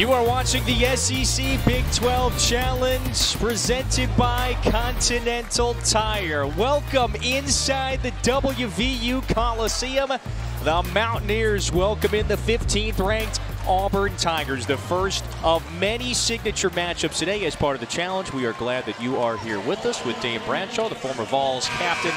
You are watching the SEC Big 12 Challenge presented by Continental Tire. Welcome inside the WVU Coliseum. The Mountaineers welcome in the 15th ranked Auburn Tigers, the first of many signature matchups today as part of the challenge. We are glad that you are here with us with Dane Bradshaw, the former Vols captain,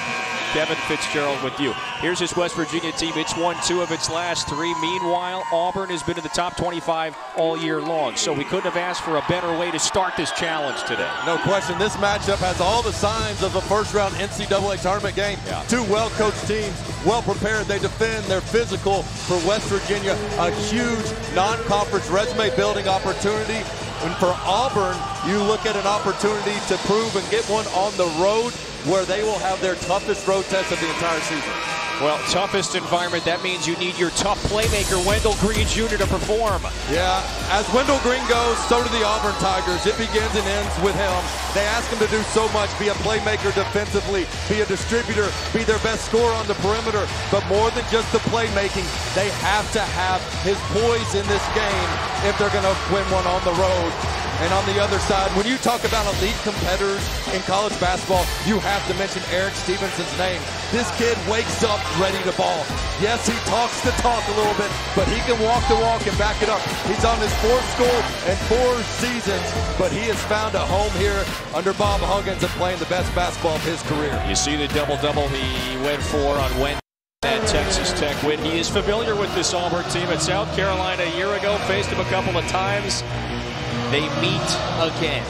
Kevin Fitzgerald with you. Here's his West Virginia team. It's won two of its last three. Meanwhile, Auburn has been in the top 25 all year long. So we couldn't have asked for a better way to start this challenge today. No question. This matchup has all the signs of a first round NCAA tournament game. Yeah. Two well coached teams, well prepared. They defend, they're physical for West Virginia. A huge non conference resume building opportunity. And for Auburn, you look at an opportunity to prove and get one on the road where they will have their toughest road test of the entire season. Well, toughest environment, that means you need your tough playmaker, Wendell Green Jr., to perform. Yeah, as Wendell Green goes, so do the Auburn Tigers. It begins and ends with him. They ask him to do so much, be a playmaker defensively, be a distributor, be their best scorer on the perimeter. But more than just the playmaking, they have to have his poise in this game if they're going to win one on the road. And on the other side, when you talk about elite competitors in college basketball, you have to mention Erik Stevenson's name. This kid wakes up ready to ball. Yes, he talks the talk a little bit, but he can walk the walk and back it up. He's on his fourth school and four seasons, but he has found a home here under Bob Huggins and playing the best basketball of his career. You see the double-double he went for on Wednesday. That Texas Tech win. He is familiar with this Auburn team at South Carolina a year ago, faced him a couple of times. They meet again.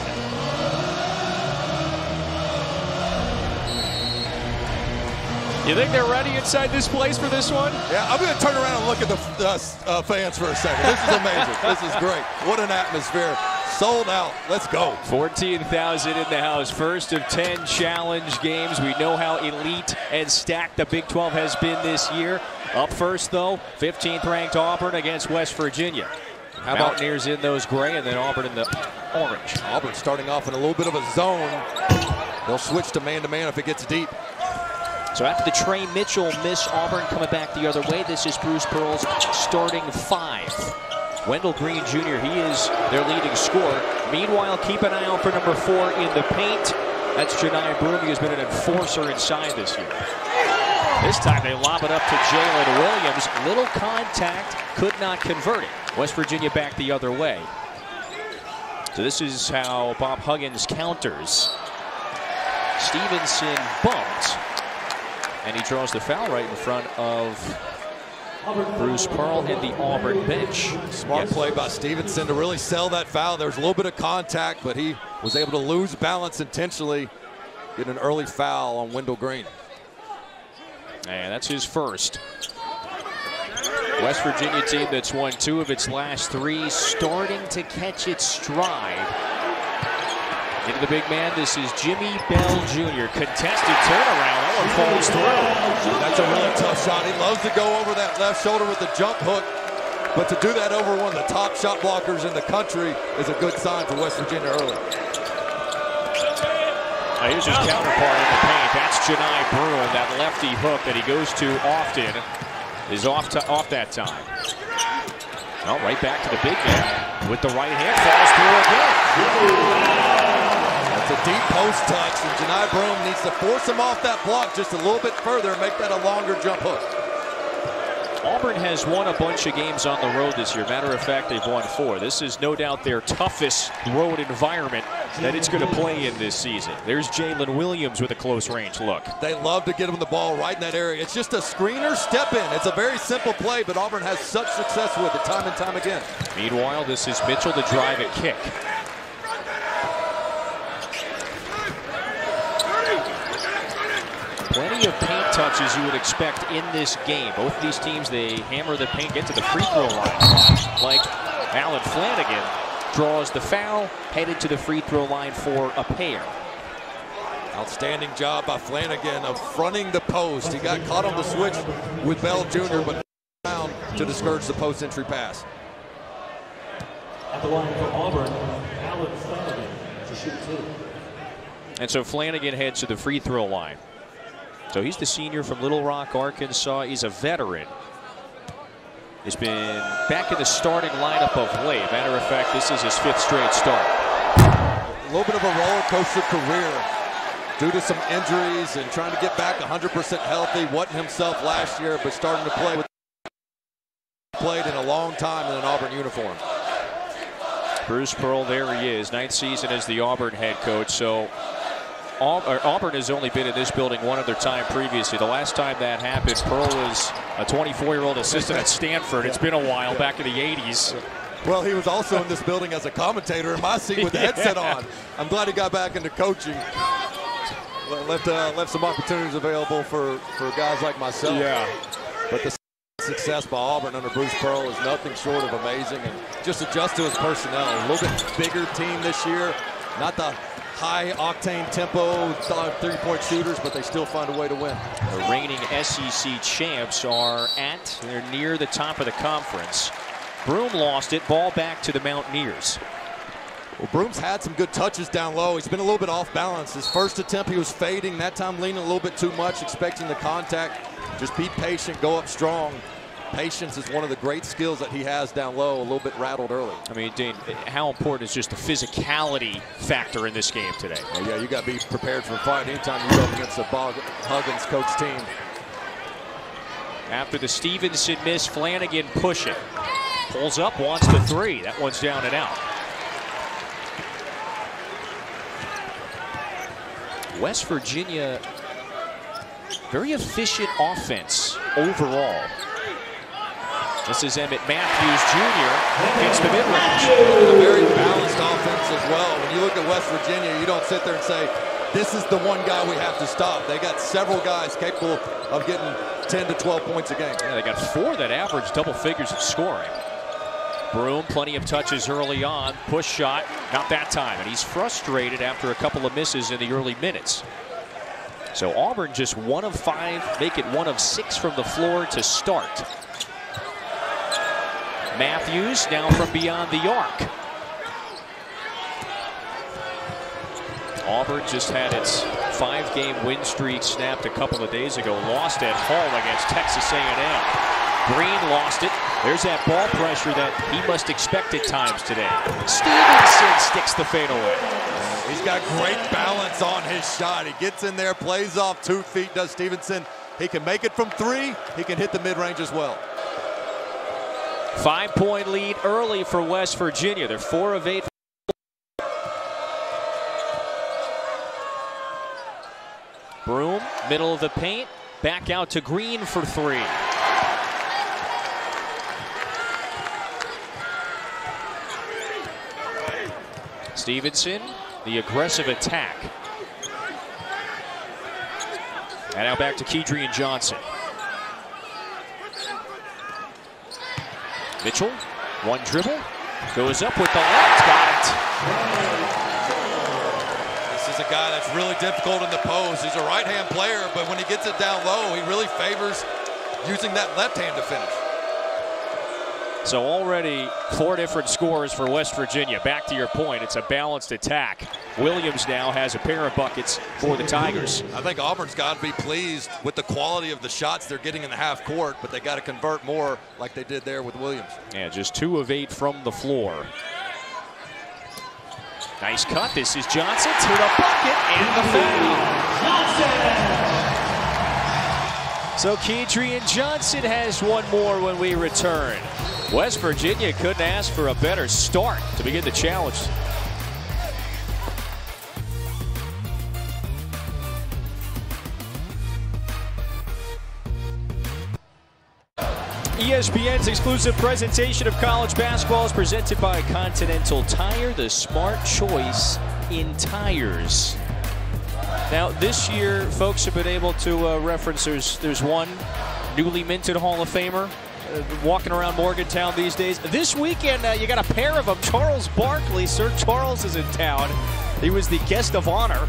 You think they're ready inside this place for this one? Yeah, I'm going to turn around and look at the uh, uh, fans for a second. This is amazing. this is great. What an atmosphere. Sold out. Let's go. 14,000 in the house. First of 10 challenge games. We know how elite and stacked the Big 12 has been this year. Up first, though, 15th ranked Auburn against West Virginia. How about Mountaineers in those gray and then Auburn in the orange? Auburn starting off in a little bit of a zone. They'll switch to man-to-man -man if it gets deep. So after the Tre Mitchell miss, Auburn coming back the other way. This is Bruce Pearl's starting five. Wendell Green Jr., he is their leading scorer. Meanwhile, keep an eye out for number four in the paint. That's Johni Broome. He has been an enforcer inside this year. This time they lob it up to Jaylin Williams. Little contact, could not convert it. West Virginia back the other way. So this is how Bob Huggins counters. Stevenson bumped, and he draws the foul right in front of Bruce Pearl and the Auburn bench. Smart yes. play by Stevenson to really sell that foul. There's a little bit of contact, but he was able to lose balance intentionally, get an early foul on Wendell Green. And that's his first. West Virginia team that's won two of its last three, starting to catch its stride. Into the big man, this is Jimmy Bell Jr. Contested turnaround, that one falls through. That's a really tough shot. He loves to go over that left shoulder with the jump hook. But to do that over one of the top shot blockers in the country is a good sign for West Virginia early. Now here's his counterpart in the paint. That's Johni Broome, that lefty hook that he goes to often is off to, off that time. Well, right back to the big man with the right hand, falls through again. That's a deep post touch, and Johni Broome needs to force him off that block just a little bit further and make that a longer jump hook. Auburn has won a bunch of games on the road this year. Matter of fact, they've won four. This is no doubt their toughest road environment that it's going to play in this season. There's Jaylin Williams with a close range look. They love to get him the ball right in that area. It's just a screener step in. It's a very simple play, but Auburn has such success with it time and time again. Meanwhile, this is Mitchell to drive and kick. Plenty of paint touches you would expect in this game. Both of these teams, they hammer the paint, get to the free throw line. Like Allen Flanigan draws the foul, headed to the free throw line for a pair. Outstanding job by Flanigan of fronting the post. He got caught on the switch with Bell Jr., but down to discourage the post entry pass. At the line for Auburn, Allen Flanigan to shoot two. And so Flanigan heads to the free throw line. So he's the senior from Little Rock, Arkansas. He's a veteran. He's been back in the starting lineup of late. Matter of fact, this is his fifth straight start. A little bit of a roller coaster career due to some injuries and trying to get back 100% healthy. Wasn't himself last year, but starting to play with played in a long time in an Auburn uniform. Bruce Pearl, there he is, ninth season as the Auburn head coach. So Auburn has only been in this building one other time previously. The last time that happened, Pearl was a 24-year-old assistant at Stanford. It's been a while, back in the 80s. Well, he was also in this building as a commentator in my seat with the headset on. I'm glad he got back into coaching. Left, uh, left some opportunities available for, for guys like myself. Yeah. But the success by Auburn under Bruce Pearl is nothing short of amazing. And just adjust to his personnel. A little bit bigger team this year. Not the high octane tempo, three point shooters, but they still find a way to win. The reigning SEC champs are at, they're near the top of the conference. Broome lost it, ball back to the Mountaineers. Well, Broome's had some good touches down low. He's been a little bit off balance. His first attempt, he was fading. That time leaning a little bit too much, expecting the contact. Just be patient, go up strong patience is one of the great skills that he has down low, a little bit rattled early. I mean, Dane, how important is just the physicality factor in this game today? Well, yeah, you got to be prepared for a fight anytime you go against a Bob Huggins coach team. After the Stevenson miss, Flanigan push it. Pulls up, wants the three. That one's down and out. West Virginia, very efficient offense overall. This is Emmitt Matthews Jr. Hits the mid-range. A very balanced offense as well. When you look at West Virginia, you don't sit there and say, this is the one guy we have to stop. They got several guys capable of getting 10 to 12 points a game. Yeah, they got four that average double figures of scoring. Broome, plenty of touches early on. Push shot, not that time. And he's frustrated after a couple of misses in the early minutes. So Auburn just one of five, make it one of six from the floor to start. Matthews now from beyond the arc. Auburn just had its five-game win streak snapped a couple of days ago. Lost at home against Texas A&M. Green lost it. There's that ball pressure that he must expect at times today. Stevenson sticks the fadeaway. Uh, he's got great balance on his shot. He gets in there, plays off two feet, does Stevenson. He can make it from three. He can hit the mid-range as well. Five point lead early for West Virginia. They're four of eight. Broome, middle of the paint, back out to Green for three. Stevenson, the aggressive attack. And now back to Kedrian Johnson. Mitchell, one dribble, goes up with the left, got it. This is a guy that's really difficult in the post. He's a right-hand player, but when he gets it down low, he really favors using that left hand to finish. So already four different scores for West Virginia. Back to your point, it's a balanced attack. Williams now has a pair of buckets for the Tigers. I think Auburn's got to be pleased with the quality of the shots they're getting in the half court, but they got to convert more like they did there with Williams. Yeah, just two of eight from the floor. Nice cut. This is Johnson to the bucket and the foul. Johnson! So Kedrian Johnson has one more when we return. West Virginia couldn't ask for a better start to begin the challenge. ESPN's exclusive presentation of college basketball is presented by Continental Tire, the smart choice in tires. Now, this year, folks have been able to uh, reference there's, there's one newly minted Hall of Famer uh, walking around Morgantown these days. This weekend, uh, you got a pair of them. Charles Barkley, Sir Charles is in town. He was the guest of honor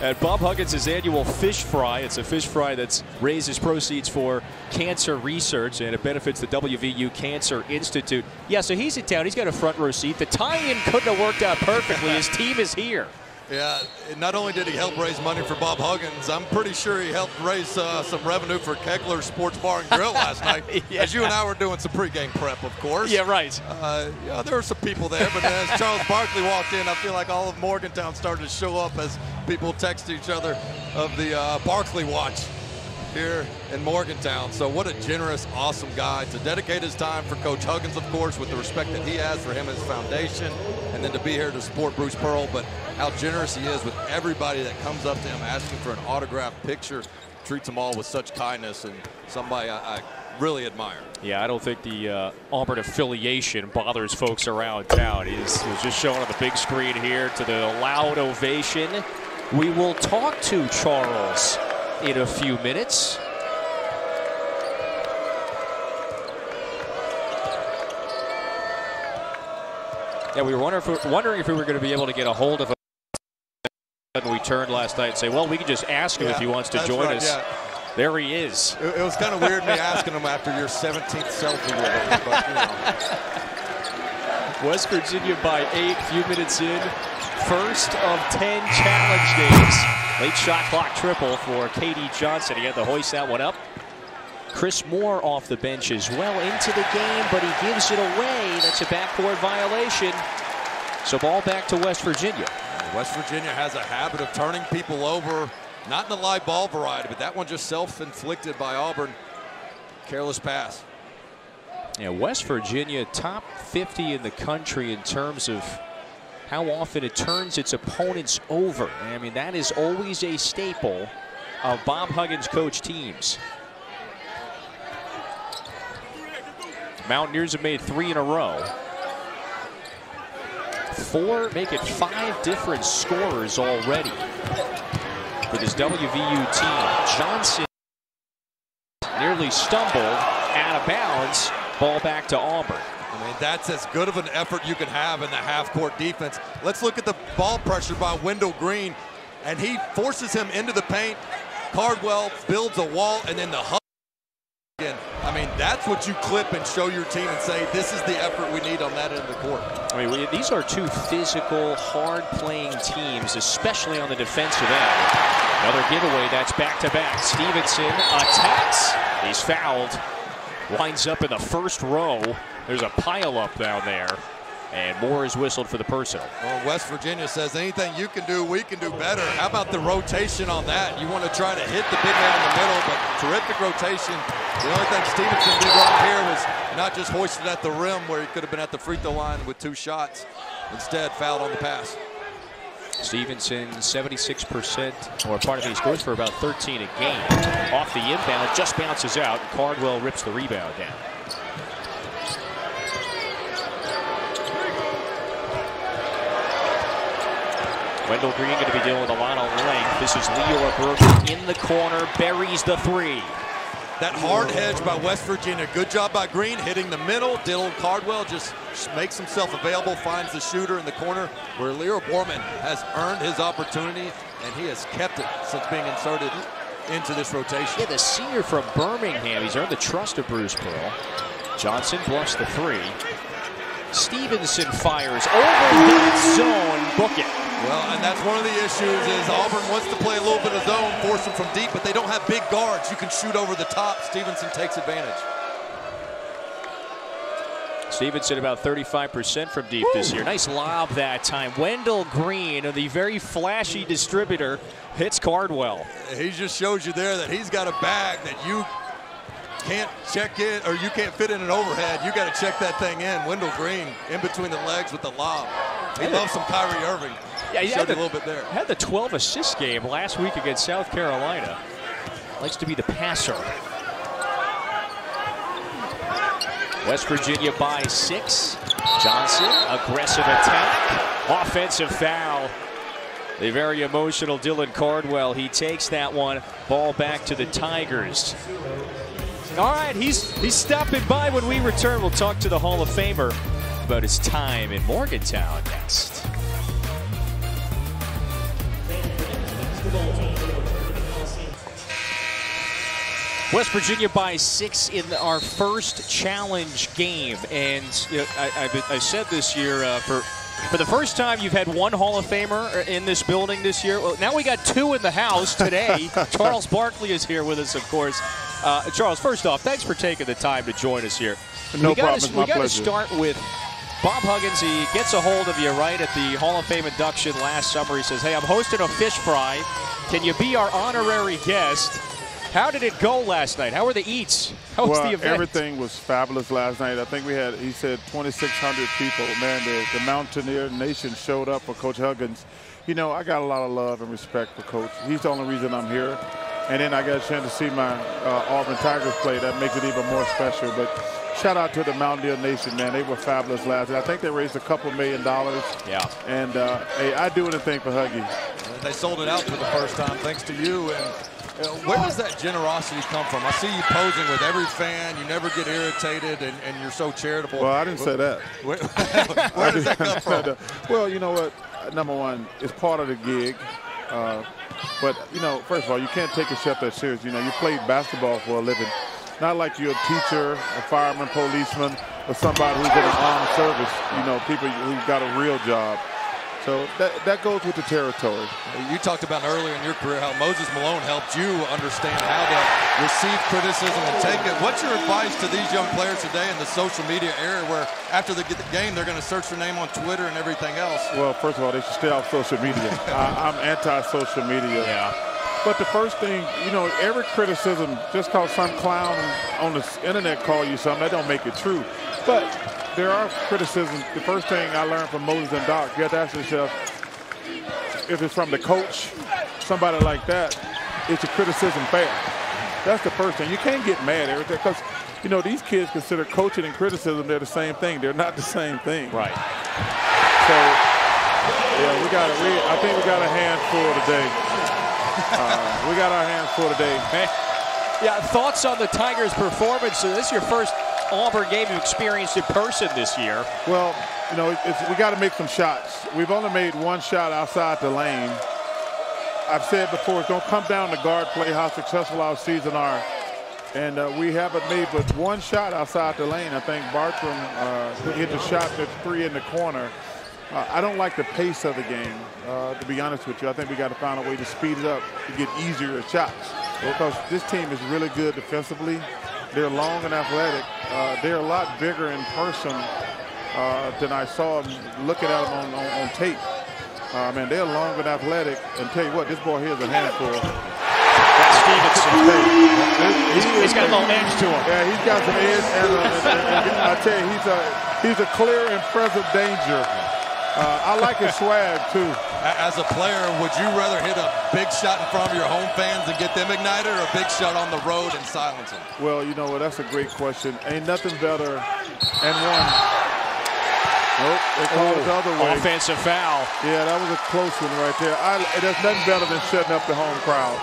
at Bob Huggins' annual fish fry. It's a fish fry that raises proceeds for cancer research and it benefits the WVU Cancer Institute. Yeah, so he's in town. He's got a front row seat. The tie-in couldn't have worked out perfectly. His team is here. Yeah, not only did he help raise money for Bob Huggins, I'm pretty sure he helped raise uh, some revenue for Kegler Sports Bar and Grill last night. yeah. As you and I were doing some pregame prep, of course. Yeah, right. Uh, yeah, there were some people there, but as Charles Barkley walked in, I feel like all of Morgantown started to show up as people text each other of the uh, Barkley watch here in Morgantown. So what a generous, awesome guy to dedicate his time for Coach Huggins, of course, with the respect that he has for him and his foundation, and then to be here to support Bruce Pearl, but how generous he is with everybody that comes up to him asking for an autographed picture, treats them all with such kindness, and somebody I, I really admire. Yeah, I don't think the uh, Auburn affiliation bothers folks around town. He's, he's just showing on the big screen here to the loud ovation. We will talk to Charles in a few minutes. Yeah, we were wondering if, we, wondering if we were going to be able to get a hold of him. We turned last night and say, well, we can just ask him Yeah, if he wants to join right, us. yeah. There he is. It, it was kind of weird me asking him after your 17th selfie with him, but you know. West Virginia by eight, few minutes in. First of 10 challenge games. Late shot clock triple for KD Johnson. He had to hoist that one up. Chris Moore off the bench as well into the game, but he gives it away. That's a backboard violation. So ball back to West Virginia. West Virginia has a habit of turning people over, not in the live ball variety, but that one just self-inflicted by Auburn. Careless pass. Yeah, West Virginia top 50 in the country in terms of how often it turns its opponents over. I mean, that is always a staple of Bob Huggins coach teams. Mountaineers have made three in a row. Four, make it five different scorers already for this WVU team. Johnson nearly stumbled out of bounds. Ball back to Auburn. I mean, that's as good of an effort you can have in the half-court defense. Let's look at the ball pressure by Wendell Green, and he forces him into the paint. Cardwell builds a wall, and then the hug again. I mean, that's what you clip and show your team and say, this is the effort we need on that end of the court. I mean, we, these are two physical, hard-playing teams, especially on the defensive end. Another giveaway, that's back-to-back. Stevenson attacks. He's fouled. Winds up in the first row. There's a pile-up down there. And Moore is whistled for the personal. Well, West Virginia says anything you can do, we can do better. How about the rotation on that? You want to try to hit the big man in the middle, but terrific rotation. The only thing Stevenson did wrong here was not just hoisted at the rim where he could have been at the free throw line with two shots. Instead, fouled on the pass. Stevenson, 76%, or part of these goes for about 13 a game. Off the inbound, just bounces out, and Cardwell rips the rebound down. Wendell Green going to be dealing with a lot of length. This is Lior Berman in the corner, buries the three. That hard hedge by West Virginia. Good job by Green hitting the middle. Dylan Cardwell just makes himself available, finds the shooter in the corner where Lior Berman has earned his opportunity, and he has kept it since being inserted into this rotation. Yeah, the senior from Birmingham. He's earned the trust of Bruce Pearl. Johnson bluffs the three. Stevenson fires overhead zone. Book it. Well, and that's one of the issues is Auburn wants to play a little bit of zone, force them from deep, but they don't have big guards. You can shoot over the top. Stevenson takes advantage. Stevenson about 35% from deep this year. Nice lob that time. Wendell Green, the very flashy distributor, hits Cardwell. He just shows you there that he's got a bag that you can't check in or you can't fit in an overhead. You got to check that thing in. Wendell Green in between the legs with the lob. He loves some Kyrie Irving. Yeah, he Showed the, a little bit there. Had the 12 assist game last week against South Carolina. Likes to be the passer. West Virginia by six. Johnson, aggressive attack. Offensive foul. The very emotional Dylan Cardwell. He takes that one. Ball back to the Tigers. All right, he's he's stopping by when we return. We'll talk to the Hall of Famer about his time in Morgantown next. West Virginia by six in our first challenge game, and you know, I, I, I, said this year uh, for For the first time, you've had one Hall of Famer in this building this year. Well, now we got two in the house today. Charles Barkley is here with us, of course. Uh, Charles, first off, thanks for taking the time to join us here. No we gotta, problem. It's my we got to start with Bob Huggins. He gets a hold of you right at the Hall of Fame induction last summer. He says, "Hey, I'm hosting a fish fry. Can you be our honorary guest?" How did it go last night? How were the eats? How was well, the event? everything was fabulous last night. I think we had, he said, 2,600 people. Man, the, the Mountaineer Nation showed up for Coach Huggins. You know, I got a lot of love and respect for Coach. He's the only reason I'm here. And then I got a chance to see my uh, Auburn Tigers play. That makes it even more special. But shout out to the Mountaineer Nation, man. They were fabulous last night. I think they raised a couple million dollars. Yeah. And, uh, hey, I do anything for Huggy. They sold it out for the first time thanks to you. And where does that generosity come from? I see you posing with every fan. You never get irritated, and, and you're so charitable. Well, I didn't say that. Where, where does that come from? well, you know what? Number one, it's part of the gig. Uh, but, you know, first of all, you can't take yourself that serious. You know, you play basketball for a living. Not like you're a teacher, a fireman, policeman, or somebody who's in an armed service. You know, people who've got a real job. So that, that goes with the territory. You talked about earlier in your career how Moses Malone helped you understand how to receive criticism and take it. What's your advice to these young players today in the social media era where after they get the game, they're going to search your name on Twitter and everything else? Well, first of all, they should stay off social media. I, I'm anti-social media. Yeah. But the first thing, you know, every criticism, just because some clown on the internet call you something, that don't make it true. But there are criticisms. The first thing I learned from Moses and Doc, you have to ask yourself, if it's from the coach, somebody like that, is the criticism fair? That's the first thing. You can't get mad at it because, you know, these kids consider coaching and criticism, they're the same thing. They're not the same thing. Right. So, yeah, we got it. We, I think we got a handful today. Uh, we got our hands full today. Hey. Yeah, thoughts on the Tigers' performance? So this is your first Auburn game you've experienced in person this year. Well, you know, we got to make some shots. We've only made one shot outside the lane. I've said before, it's going to come down to guard play, how successful our season are. And uh, we haven't made but one shot outside the lane. I think Bartram uh, hit the shot that's three in the corner. Uh, I don't like the pace of the game, uh, to be honest with you. I think we got to find a way to speed it up to get easier shots because this team is really good defensively. They're long and athletic. Uh, they're a lot bigger in person uh, than I saw them looking at them on, on, on tape. Uh, man, they're long and athletic. And tell you what, this boy here is a handful. That's Stevenson. He's, he's got a little edge to him. Yeah, he's got some edge, and, uh, and, and, and I tell you, he's a he's a clear and present danger. Uh, I like his swag too. As a player, would you rather hit a big shot in front of your home fans and get them ignited, or a big shot on the road and silence them? Well, you know what? That's a great question. Ain't nothing better. And one. Nope, they called it the other way. Offensive foul. Yeah, that was a close one right there. I, there's nothing better than shutting up the home crowd.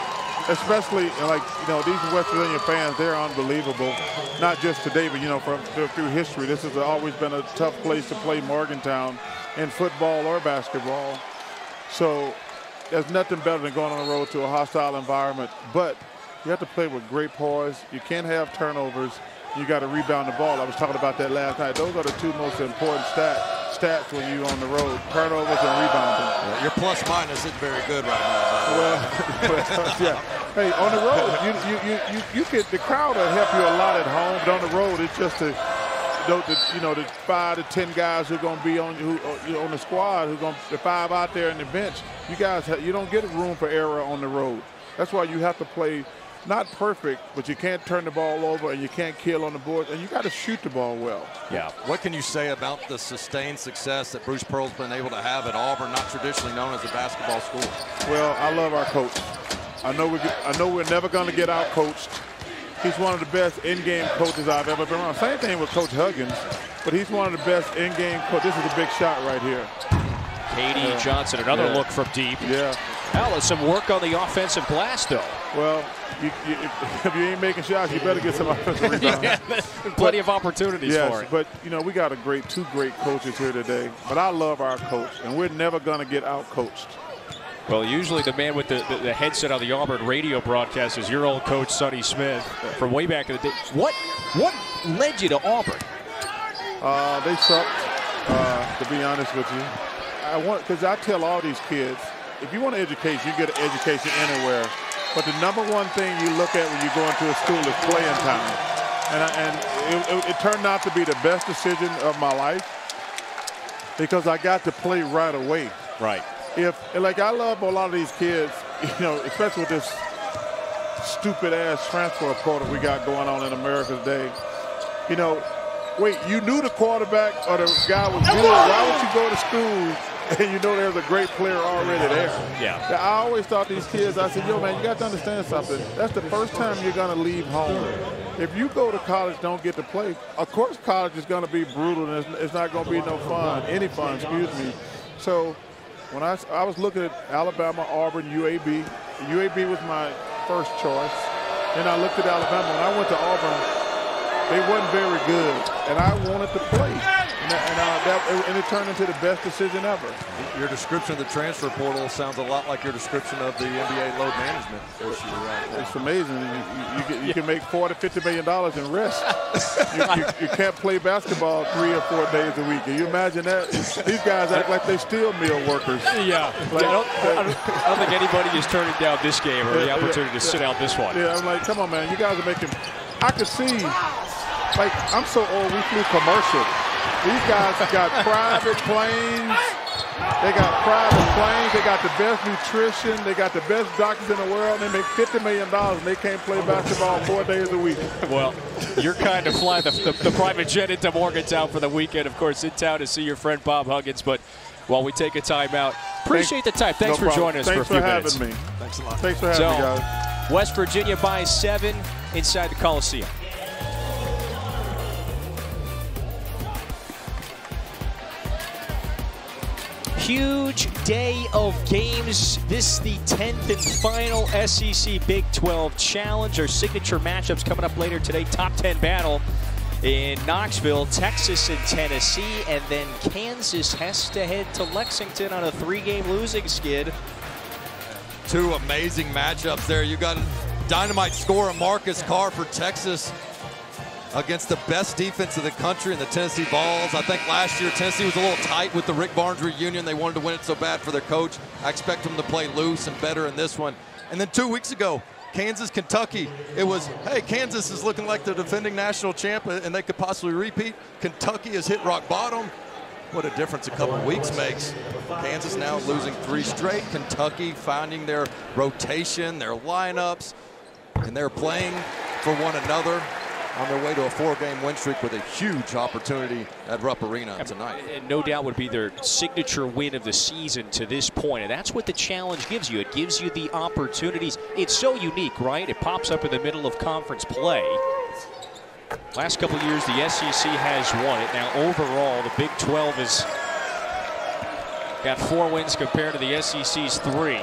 Especially, like, you know, these West Virginia fans, they're unbelievable. Not just today, but, you know, from, through history. This has always been a tough place to play Morgantown in football or basketball. So there's nothing better than going on the road to a hostile environment. But you have to play with great poise. You can't have turnovers. You got to rebound the ball. I was talking about that last night. Those are the two most important stats stats when you're on the road, turnovers and rebounding. Yeah, your plus minus isn't very good right now. Well, yeah. Hey, on the road, you you you you, you could the crowd will help you a lot at home, but on the road, it's just the the, you know the five to ten guys who are going to be on who you on the squad who are going the five out there in the bench. You guys, you don't get room for error on the road. That's why you have to play not perfect, but you can't turn the ball over and you can't kill on the board, and you got to shoot the ball well. Yeah. What can you say about the sustained success that Bruce Pearl's been able to have at Auburn, not traditionally known as a basketball school? Well, I love our coach. I know we I know we're never going to get out coached. He's one of the best in-game coaches I've ever been around. Same thing with Coach Huggins, but he's one of the best in-game coaches. This is a big shot right here. KD Johnson, another Yeah. look from deep. Yeah. Alice, some work on the offensive glass, though. Well, you, you, if, if you ain't making shots, you better get some offensive rebounds. Plenty of opportunities for Yes, it. but you know we got a great two great coaches here today. But I love our coach, and we're never going to get out coached. Well, usually the man with the, the, the headset on the Auburn radio broadcast is your old coach, Sonny Smith, from way back in the day. What what led you to Auburn? Uh, they sucked, uh, to be honest with you. I want because I tell all these kids, if you want an education, you get an education anywhere. But the number one thing you look at when you go into a school is playing time. And, I, and it, it, it turned out to be the best decision of my life because I got to play right away. Right. If like I love a lot of these kids, you know, especially with this stupid ass transfer portal we got going on in America's day. You know, wait, you knew the quarterback or the guy was good. Why would you go to school and you know there's a great player already there? Yeah. I always thought these kids, I said, yo, man, you got to understand something. That's the first time you're going to leave home. If you go to college, don't get to play, of course college is going to be brutal and it's, it's not going to be no fun, any fun, excuse me. So when I, I was looking at Alabama, Auburn, UAB, UAB was my first choice. Then I looked at Alabama. When I went to Auburn, they wasn't very good, and I wanted to play. And, and, uh, that, and, it turned into the best decision ever. Your description of the transfer portal sounds a lot like your description of the NBA load management issue. Right it's amazing. You, you, you, get, you, can make 40, 50 million dollars in rest. you, can't play basketball three or four days a week. Can you imagine that? These guys act like they still meal workers. Yeah. Like, yeah I, don't, I, don't, I, don't, think anybody is turning down this game or the opportunity to sit out this one. Yeah, I'm like, come on, man. You guys are making. I could see like I'm so old. We flew commercial. These guys got private planes. They got private planes. They got the best nutrition. They got the best doctors in the world. They make $50 million and they can't play basketball four days a week. Well, you're kind of flying the, the, the private jet into Morgantown for the weekend. Of course, in town to see your friend Bob Huggins. But while we take a timeout, appreciate Thanks, the time. Thanks no for joining us Thanks for a few for minutes. having me. Thanks a lot. Thanks for having so, me, guys. West Virginia by seven inside the Coliseum. Huge day of games. This is the 10th and final SEC Big 12 Challenge. Our signature matchups coming up later today. Top 10 battle in Knoxville, Texas and Tennessee, and then Kansas has to head to Lexington on a three-game losing skid. Two amazing matchups there. You got a dynamite scorer Marcus Carr for Texas against the best defense of the country in the Tennessee Vols. I think last year Tennessee was a little tight with the Rick Barnes reunion. They wanted to win it so bad for their coach. I expect them to play loose and better in this one. And then two weeks ago, Kansas, Kentucky. It was, hey, Kansas is looking like the defending national champ uh, and they could possibly repeat. Kentucky has hit rock bottom. What a difference a couple weeks makes. Kansas now losing three straight. Kentucky finding their rotation, their lineups, and they're playing for one another on their way to a four-game win streak with a huge opportunity at Rupp Arena tonight. And no doubt would be their signature win of the season to this point. And that's what the challenge gives you. It gives you the opportunities. It's so unique, right? It pops up in the middle of conference play. Last couple years, the SEC has won it. Now, overall, the Big 12 has got four wins compared to the SEC's three.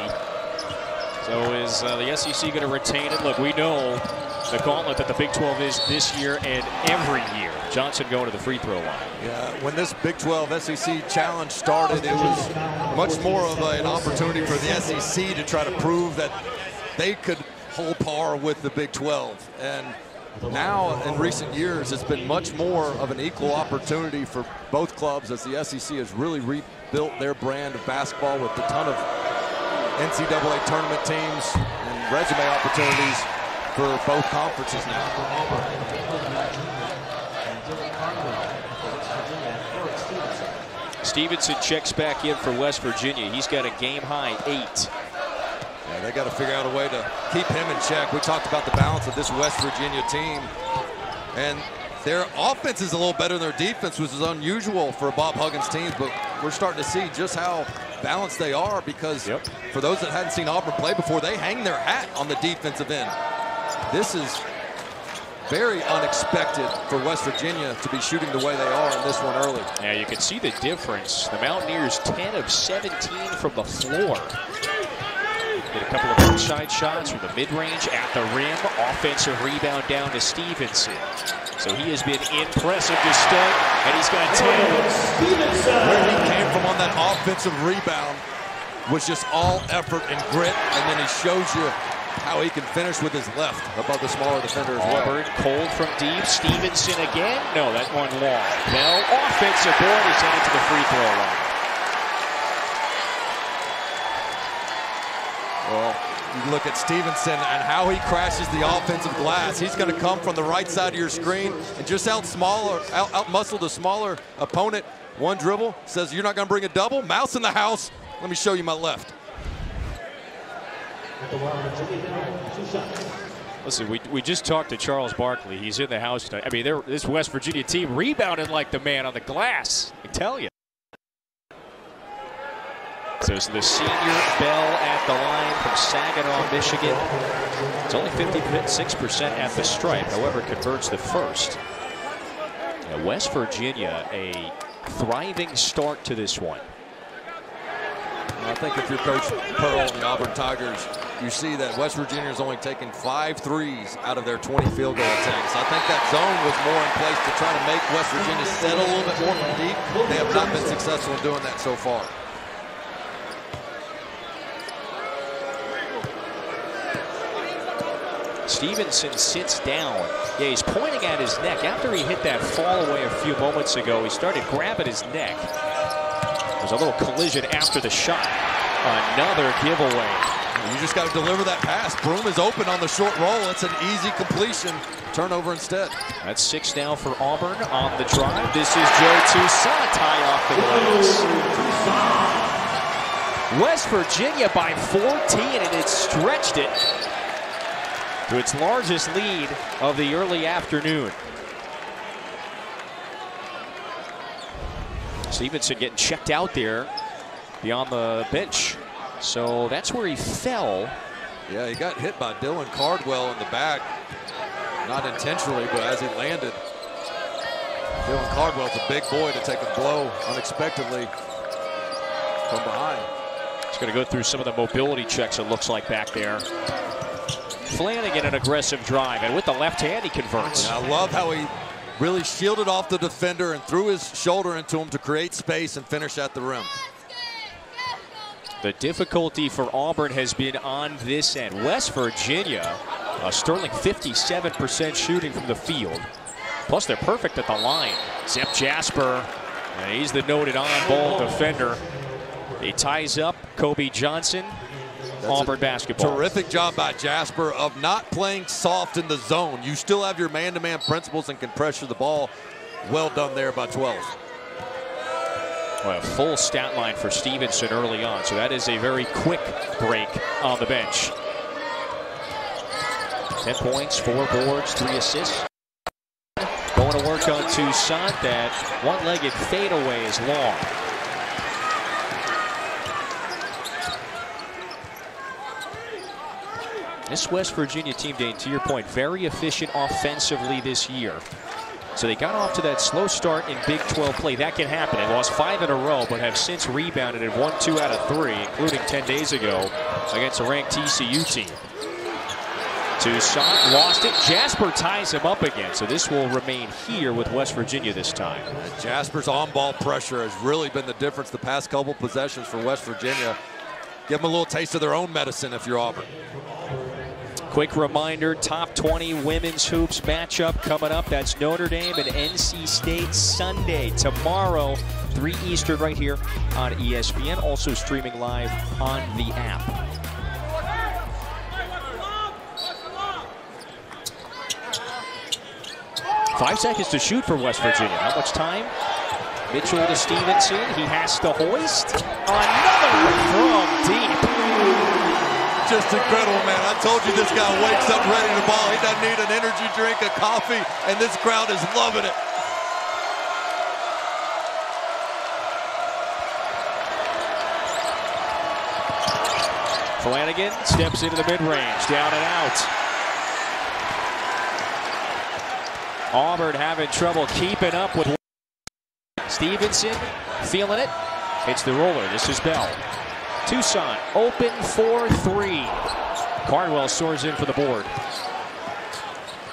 So is uh, the SEC going to retain it? Look, we know the gauntlet that the Big 12 is this year and every year. Johnson going to the free throw line. Yeah, when this Big 12 SEC challenge started, it was much more of an opportunity for the SEC to try to prove that they could hold par with the Big 12. And now, in recent years, it's been much more of an equal opportunity for both clubs as the SEC has really rebuilt their brand of basketball with a ton of NCAA tournament teams and resume opportunities for both conferences now. Stevenson checks back in for West Virginia. He's got a game high eight. Yeah, they got to figure out a way to keep him in check. We talked about the balance of this West Virginia team. And their offense is a little better than their defense, which is unusual for Bob Huggins teams, but we're starting to see just how balanced they are because yep. for those that hadn't seen Auburn play before, they hang their hat on the defensive end. This is very unexpected for West Virginia to be shooting the way they are in this one early. Yeah, you can see the difference. The Mountaineers 10 of 17 from the floor. Get a couple of outside shots from the mid-range at the rim. Offensive rebound down to Stevenson. So he has been impressive to start, and he's got 10. Where he came from on that offensive rebound was just all effort and grit, and then he shows you how he can finish with his left above the smaller defender as well. Cold from deep. Stevenson again. No, that one long. Bell, offensive board He's headed to the free throw line. Well, you look at Stevenson and how he crashes the offensive glass. He's going to come from the right side of your screen and just out smaller, out, out muscle the smaller opponent. One dribble says, You're not going to bring a double? Mouse in the house. Let me show you my left. Listen, we, we just talked to Charles Barkley. He's in the house tonight. I mean, this West Virginia team rebounded like the man on the glass. I tell you. So it's the senior Bell at the line from Saginaw, Michigan. It's only 56% at the stripe, however, converts the first. Now, West Virginia, a thriving start to this one. I think if you're Coach Pearl and the Auburn Tigers, you see that West Virginia is only taking five threes out of their 20 field goal attempts. I think that zone was more in place to try to make West Virginia settle a little bit more from deep. They have not been successful in doing that so far. Stevenson sits down. Yeah, he's pointing at his neck. After he hit that fall away a few moments ago, he started grabbing his neck. There's a little collision after the shot. Another giveaway. You just got to deliver that pass. Broome is open on the short roll. It's an easy completion. Turnover instead. That's six now for Auburn on the drive. This is Joe Toussaint tie off the glass. West Virginia by 14 and it stretched it to its largest lead of the early afternoon. Stevenson getting checked out there beyond the bench. So that's where he fell. Yeah, he got hit by Dylan Cardwell in the back. Not intentionally, but as he landed. Dylan Cardwell's a big boy to take a blow unexpectedly from behind. He's going to go through some of the mobility checks, it looks like, back there. Flanigan an aggressive drive, and with the left hand, he converts. I love how he really shielded off the defender and threw his shoulder into him to create space and finish at the rim. The difficulty for Auburn has been on this end. West Virginia, a sterling 57% shooting from the field. Plus, they're perfect at the line. Zep Jasper, uh, he's the noted on-ball defender. He ties up Kobe Johnson. That's Auburn basketball. Terrific job by Jasper of not playing soft in the zone. You still have your man-to-man -man principles and can pressure the ball. Well done there by 12. Well, a full stat line for Stevenson early on, so that is a very quick break on the bench. 10 points, four boards, three assists. Going to work on Toussaint. That one-legged fadeaway is long. This West Virginia team, Dane, to your point, very efficient offensively this year. So they got off to that slow start in Big 12 play. That can happen. They lost five in a row, but have since rebounded and won two out of three, including 10 days ago against a ranked TCU team. Toussaint lost it. Jasper ties him up again. So this will remain here with West Virginia this time. Jasper's on-ball pressure has really been the difference the past couple possessions for West Virginia. Give them a little taste of their own medicine if you're Auburn. Quick reminder, top 20 women's hoops matchup coming up. That's Notre Dame and NC State Sunday. Tomorrow, 3 Eastern right here on ESPN. Also streaming live on the app. Five seconds to shoot for West Virginia. How much time? Mitchell to Stevenson. He has to hoist. Another from deep just incredible, man. I told you this guy wakes up ready to ball. He doesn't need an energy drink, a coffee, and this crowd is loving it. Flanigan steps into the mid-range, down and out. Auburn having trouble keeping up with Stevenson, feeling it. It's the roller. This is Bell. Toussaint open for three. Cardwell soars in for the board.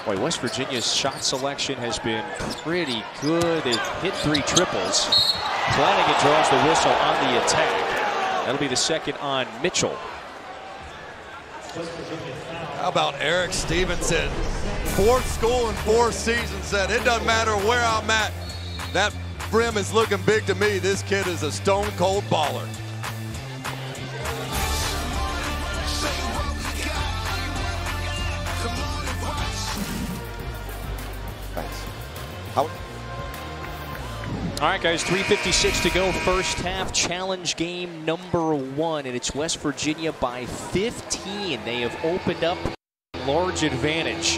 Boy, West Virginia's shot selection has been pretty good. They've hit three triples. Flanigan draws the whistle on the attack. That'll be the second on Mitchell. How about Erik Stevenson? Fourth school in four seasons said, it doesn't matter where I'm at. That brim is looking big to me. This kid is a stone cold baller. All right, guys, 3.56 to go. First half challenge game number one, and it's West Virginia by 15. They have opened up a large advantage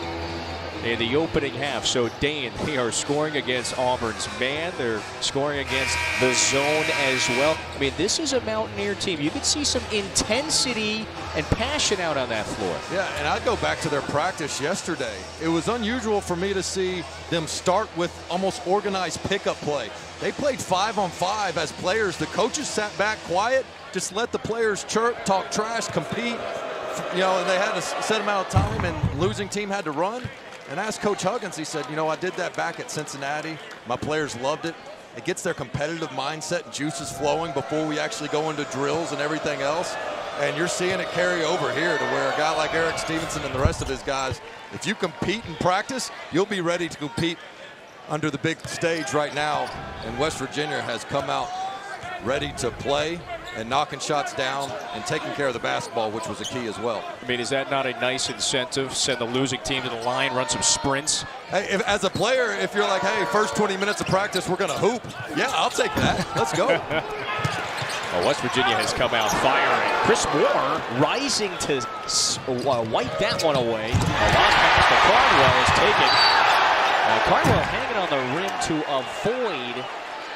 in the opening half. So, Dane, they are scoring against Auburn's man. They're scoring against the zone as well. I mean, this is a Mountaineer team. You could see some intensity and passion out on that floor. Yeah, and I go back to their practice yesterday. It was unusual for me to see them start with almost organized pickup play. They played five on five as players. The coaches sat back quiet, just let the players chirp, talk trash, compete. You know, and they had a set amount of time, and losing team had to run. And asked Coach Huggins, he said, you know, I did that back at Cincinnati. My players loved it. It gets their competitive mindset and juices flowing before we actually go into drills and everything else. And you're seeing it carry over here to where a guy like Erik Stevenson and the rest of his guys, if you compete in practice, you'll be ready to compete under the big stage right now. And West Virginia has come out ready to play and knocking shots down and taking care of the basketball, which was a key as well. I mean, is that not a nice incentive? Send the losing team to the line, run some sprints. Hey, if, as a player, if you're like, hey, first 20 minutes of practice, we're going to hoop. Yeah, I'll take that. Let's go. well, West Virginia has come out firing. Chris Moore rising to uh, wipe that one away. A long pass to Cardwell is taken. Uh, Cardwell hanging on the rim to avoid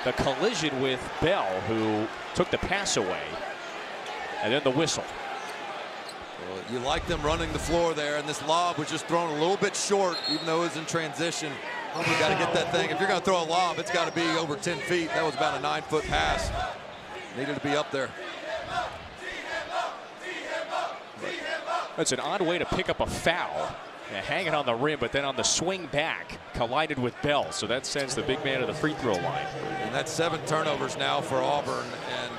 the collision with Bell, who took the pass away. And then the whistle. Well, you like them running the floor there, and this lob was just thrown a little bit short, even though it was in transition. You got to get that thing. If you're going to throw a lob, it's got to be over 10 feet. That was about a nine-foot pass. Needed to be up there. That's an odd way to pick up a foul. Yeah, hanging on the rim, but then on the swing back, collided with Bell. So that sends the big man to the free throw line. And that's seven turnovers now for Auburn. And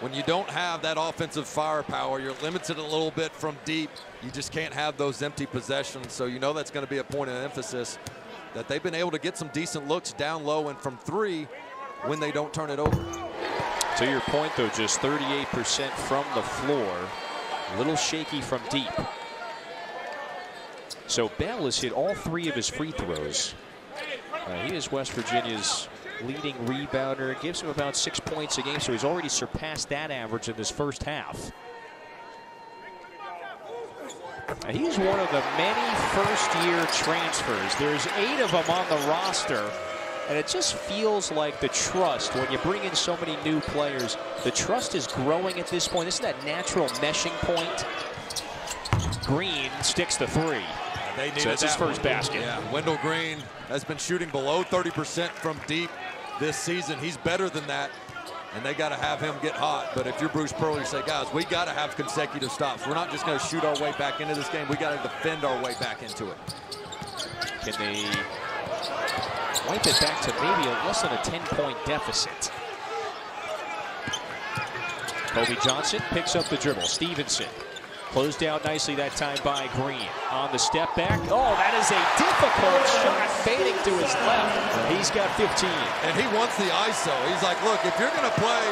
when you don't have that offensive firepower, you're limited a little bit from deep. You just can't have those empty possessions. So you know that's going to be a point of emphasis that they've been able to get some decent looks down low and from three when they don't turn it over. To your point, though, just 38% from the floor. A little shaky from deep. So Bell has hit all three of his free throws. Uh, he is West Virginia's leading rebounder. Gives him about six points a game, so he's already surpassed that average in this first half. Uh, he's one of the many first-year transfers. There's eight of them on the roster. And it just feels like the trust, when you bring in so many new players, the trust is growing at this point. This is that natural meshing point. Green sticks the three. They needed so that's his first one. basket. Yeah, Wendell Green has been shooting below 30% from deep this season. He's better than that, and they got to have him get hot. But if you're Bruce Pearl, you say, guys, we got to have consecutive stops. We're not just going to shoot our way back into this game. We got to defend our way back into it. Can they wipe it back to maybe a, less than a 10-point deficit? Kobe Johnson picks up the dribble. Stevenson Closed out nicely that time by Green. On the step back. Oh, that is a difficult shot. Fading to his left. He's got 15. And he wants the ISO. He's like, look, if you're going to play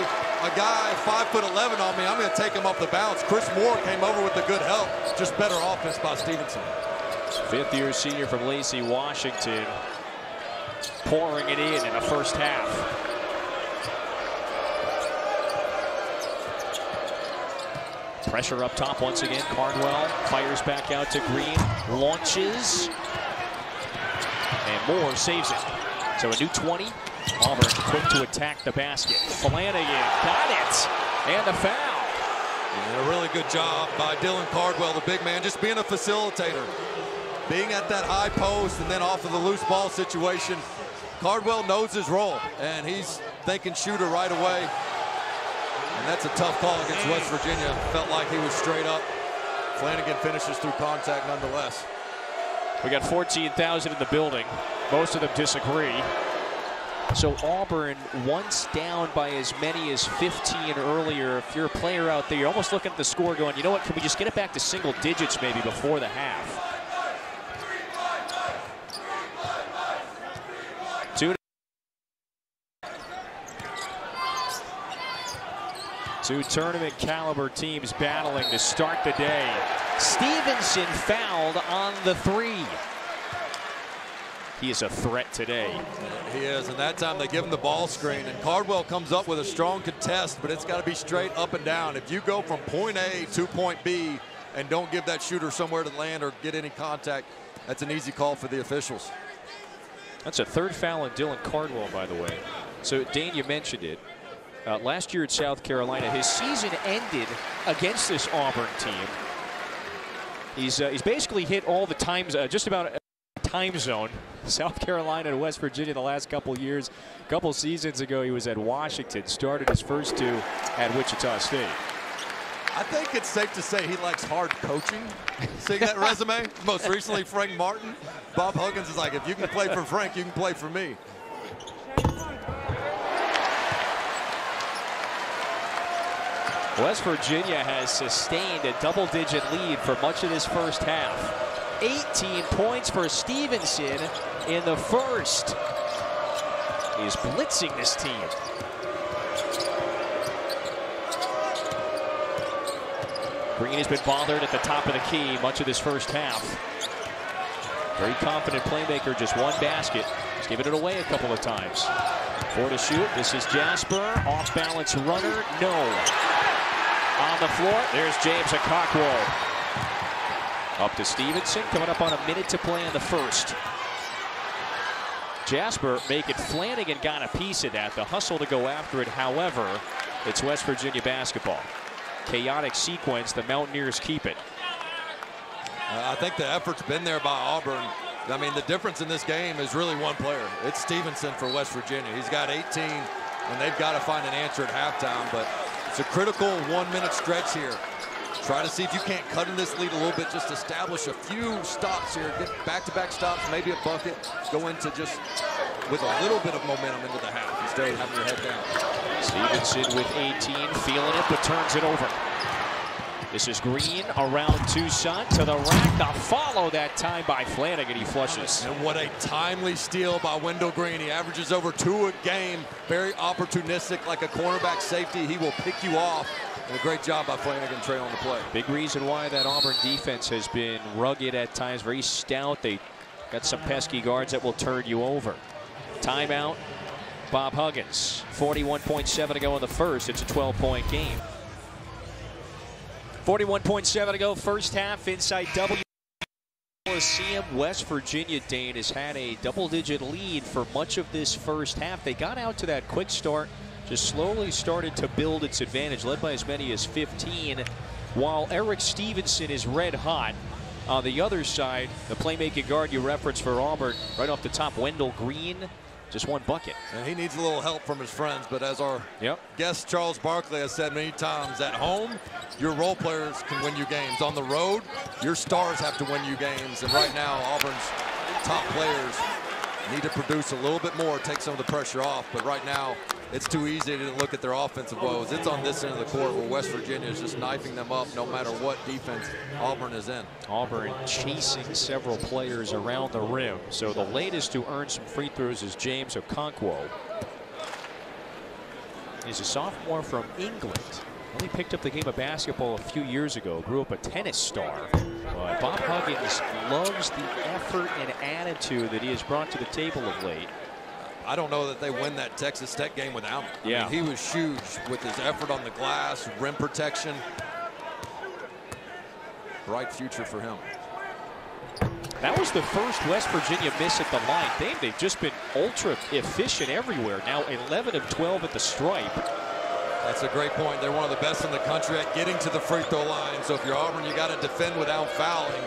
a guy 5'11 on me, I'm going to take him off the bounce. Chris Moore came over with the good help. Just better offense by Stevenson. Fifth year senior from Lacey, Washington. Pouring it in in the first half. Pressure up top once again. Cardwell fires back out to Green. Launches. And Moore saves it. So a new 20. Auburn quick to attack the basket. Flanigan got it. And a foul. And a really good job by Dylan Cardwell, the big man, just being a facilitator. Being at that high post and then off of the loose ball situation. Cardwell knows his role, and he's thinking shooter right away. And that's a tough call against West Virginia. Felt like he was straight up. Flanigan finishes through contact nonetheless. We got 14,000 in the building. Most of them disagree. So Auburn once down by as many as 15 earlier. If you're a player out there, you're almost looking at the score going, you know what, can we just get it back to single digits maybe before the half? Two Two tournament caliber teams battling to start the day. Stevenson fouled on the three. he is a threat today. He is, and that time they give him the ball screen, and Cardwell comes up with a strong contest, but it's got to be straight up and down. If you go from point A to point B and don't give that shooter somewhere to land or get any contact, that's an easy call for the officials. That's a third foul on Dylan Cardwell, by the way. So, Dane, you mentioned it. Uh, last year at South Carolina, his season ended against this Auburn team. He's uh, he's basically hit all the times, uh, just about time zone. South Carolina and West Virginia the last couple years. A couple seasons ago, he was at Washington. Started his first two at Wichita State. I think it's safe to say he likes hard coaching. Seeing that resume, most recently Frank Martin. Bob Huggins is like, if you can play for Frank, you can play for me. West Virginia has sustained a double-digit lead for much of this first half. 18 points for Stevenson in the first. He's blitzing this team. Green has been bothered at the top of the key much of this first half. Very confident playmaker, just one basket. He's given it away a couple of times. Four to shoot. This is Jasper. Off balance runner. No. On the floor, there's James Okonkwo. Up to Stevenson, coming up on a minute to play in the first. Jasper making Flanigan got a piece of that. The hustle to go after it, however, it's West Virginia basketball. Chaotic sequence, the Mountaineers keep it. Uh, I think the effort's been there by Auburn. I mean, the difference in this game is really one player. It's Stevenson for West Virginia. He's got 18, and they've got to find an answer at halftime, but it's a critical one-minute stretch here. Try to see if you can't cut in this lead a little bit, just establish a few stops here, get back-to-back -back stops, maybe a bucket, go into just with a little bit of momentum into the half instead of having your head down. Stevenson with 18, feeling it, but turns it over. This is Green around Toussaint to the rack. The follow that time by Flanigan. He flushes. And what a timely steal by Wendell Green. He averages over two a game. Very opportunistic, like a cornerback safety. He will pick you off and a great job by Flanigan Trey on the play. Big reason why that Auburn defense has been rugged at times, very stout. They got some pesky guards that will turn you over. Timeout, Bob Huggins. 41.7 to go in the first. It's a 12-point game. 41.7 to go first half inside W. Coliseum, West Virginia, Dane, has had a double-digit lead for much of this first half. They got out to that quick start just slowly started to build its advantage, led by as many as 15, while Erik Stevenson is red hot. On the other side, the playmaking guard you referenced for Auburn, right off the top, Wendell Green, just one bucket. And he needs a little help from his friends, but as our yep. guest Charles Barkley has said many times, at home, your role players can win you games. On the road, your stars have to win you games. And right now, Auburn's top players need to produce a little bit more, take some of the pressure off. But right now, it's too easy to look at their offensive woes. It's on this end of the court where West Virginia is just knifing them up no matter what defense Auburn is in. Auburn chasing several players around the rim. So the latest to earn some free throws is James Okonkwo. He's a sophomore from England. Only picked up the game of basketball a few years ago. Grew up a tennis star. But Bob Huggins loves the effort and attitude that he has brought to the table of late. I don't know that they win that Texas Tech game without him. Yeah. I mean, he was huge with his effort on the glass, rim protection. Bright future for him. That was the first West Virginia miss at the line. They, they've just been ultra efficient everywhere. Now 11 of 12 at the stripe. That's a great point. They're one of the best in the country at getting to the free throw line. So if you're Auburn, you got to defend without fouling.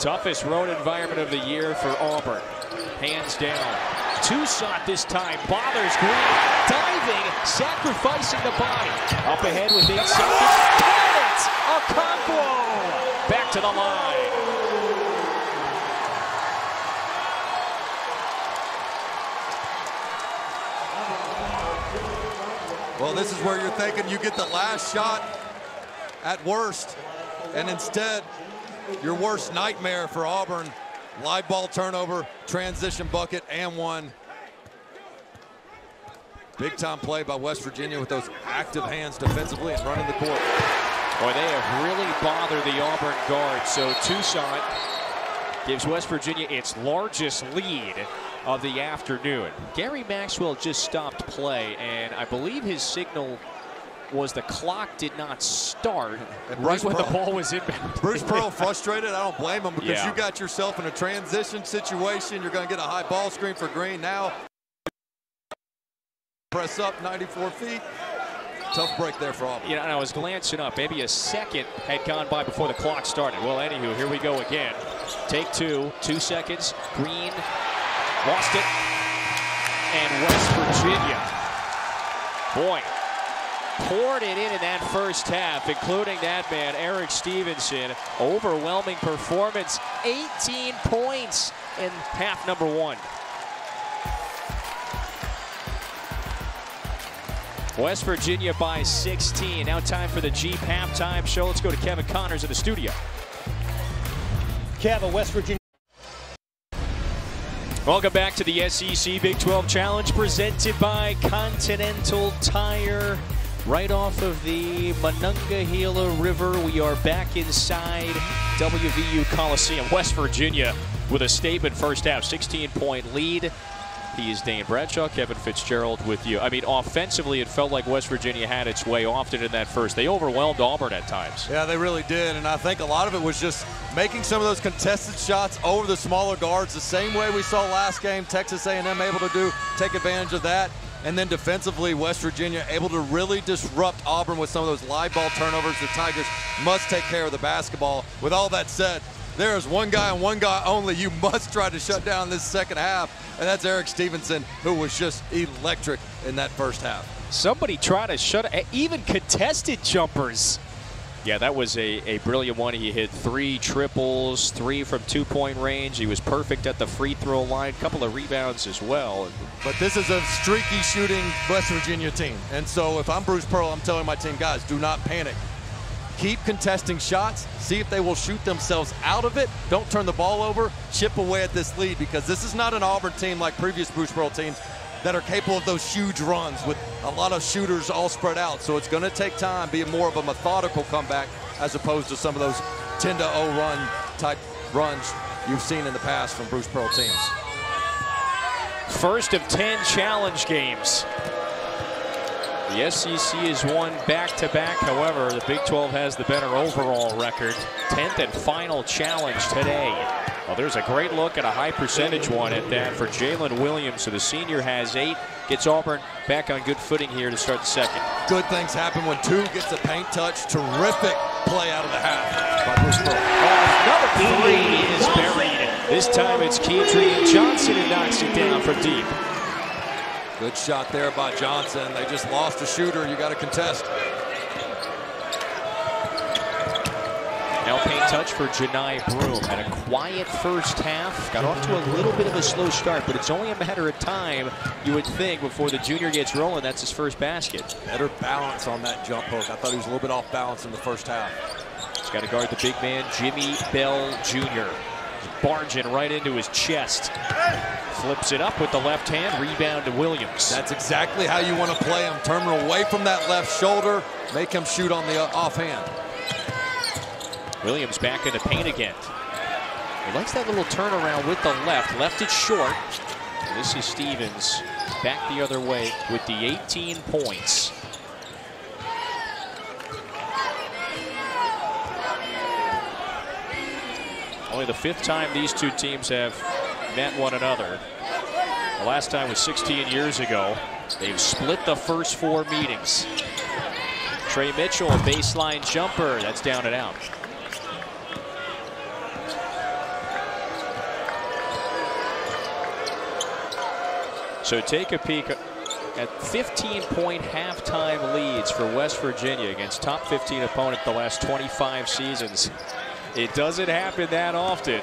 Toughest road environment of the year for Auburn. Hands down. Toussaint this time bothers Green. Diving, sacrificing the body. Up ahead with eight seconds. Got it! Back to the line. Well, this is where you're thinking you get the last shot at worst. And instead, your worst nightmare for Auburn. Live ball turnover, transition bucket, and one. Big time play by West Virginia with those active hands defensively and running the court. Boy, they have really bothered the Auburn guard. So Toussaint gives West Virginia its largest lead of the afternoon. Gary Maxwell just stopped play, and I believe his signal was the clock did not start right when the ball was inbound. Bruce Pearl frustrated. I don't blame him because Yeah. you got yourself in a transition situation. You're going to get a high ball screen for Green. Now, press up 94 feet. Tough break there for Auburn. You know, and I was glancing up. Maybe a second had gone by before the clock started. Well, anywho, here we go again. Take two, two seconds. Green lost it. And West Virginia, boy, poured it in in that first half, including that man, Erik Stevenson. Overwhelming performance. 18 points in half number one. West Virginia by 16. Now time for the Jeep halftime show. Let's go to Kevin Connors in the studio. Kevin, West Virginia. Welcome back to the SEC Big 12 Challenge presented by Continental Tire. Right off of the Monongahela River, we are back inside WVU Coliseum, West Virginia, with a statement first half, 16 point lead. He is Dane Bradshaw, Kevin Fitzgerald with you. I mean, offensively, it felt like West Virginia had its way often in that first. They overwhelmed Auburn at times. Yeah, they really did, and I think a lot of it was just making some of those contested shots over the smaller guards, the same way we saw last game. Texas A&M able to do take advantage of that, and then defensively, West Virginia able to really disrupt Auburn with some of those live ball turnovers. The Tigers must take care of the basketball. With all that said, there is one guy and one guy only you must try to shut down this second half, and that's Erik Stevenson, who was just electric in that first half. Somebody try to shut even contested jumpers. Yeah, that was a, a brilliant one. He hit three triples, three from two point range. He was perfect at the free throw line, couple of rebounds as well. But this is a streaky shooting West Virginia team. And so if I'm Bruce Pearl, I'm telling my team, guys, do not panic. Keep contesting shots. See if they will shoot themselves out of it. Don't turn the ball over. Chip away at this lead because this is not an Auburn team like previous Bruce Pearl teams that are capable of those huge runs with a lot of shooters all spread out. So it's going to take time, be more of a methodical comeback as opposed to some of those 10 to 0 run type runs you've seen in the past from Bruce Pearl teams. First of 10 challenge games. The SEC has won back-to-back. However, the Big 12 has the better overall record. 10th and final challenge today. Well, there's a great look at a high percentage one at that for Jaylin Williams. So the senior has eight, gets Auburn back on good footing here to start the second. Good things happen when two gets a paint touch. Terrific play out of the half by Bruce Pearl. Another three is buried. This time it's Keidrian Johnson who knocks it down from deep. Good shot there by Johnson. They just lost a shooter. You got to contest. Now paint touch for Johni Broome. Had a quiet first half. Got off to a little bit of a slow start, but it's only a matter of time, you would think, before the junior gets rolling. That's his first basket. Better balance on that jump hook. I thought he was a little bit off balance in the first half. He's got to guard the big man, Jimmy Bell Jr. Barging right into his chest. Flips it up with the left hand. Rebound to Williams. That's exactly how you want to play him. Turn him away from that left shoulder. Make him shoot on the uh, offhand. Williams back in the paint again. He likes that little turnaround with the left. Left it short. And this is Stevens back the other way with the 18 points. Only the fifth time these two teams have met one another. The last time was 16 years ago. They've split the first four meetings. Tre Mitchell, a baseline jumper. That's down and out. So take a peek at 15-point halftime leads for West Virginia against top 15 opponent the last 25 seasons. It doesn't happen that often.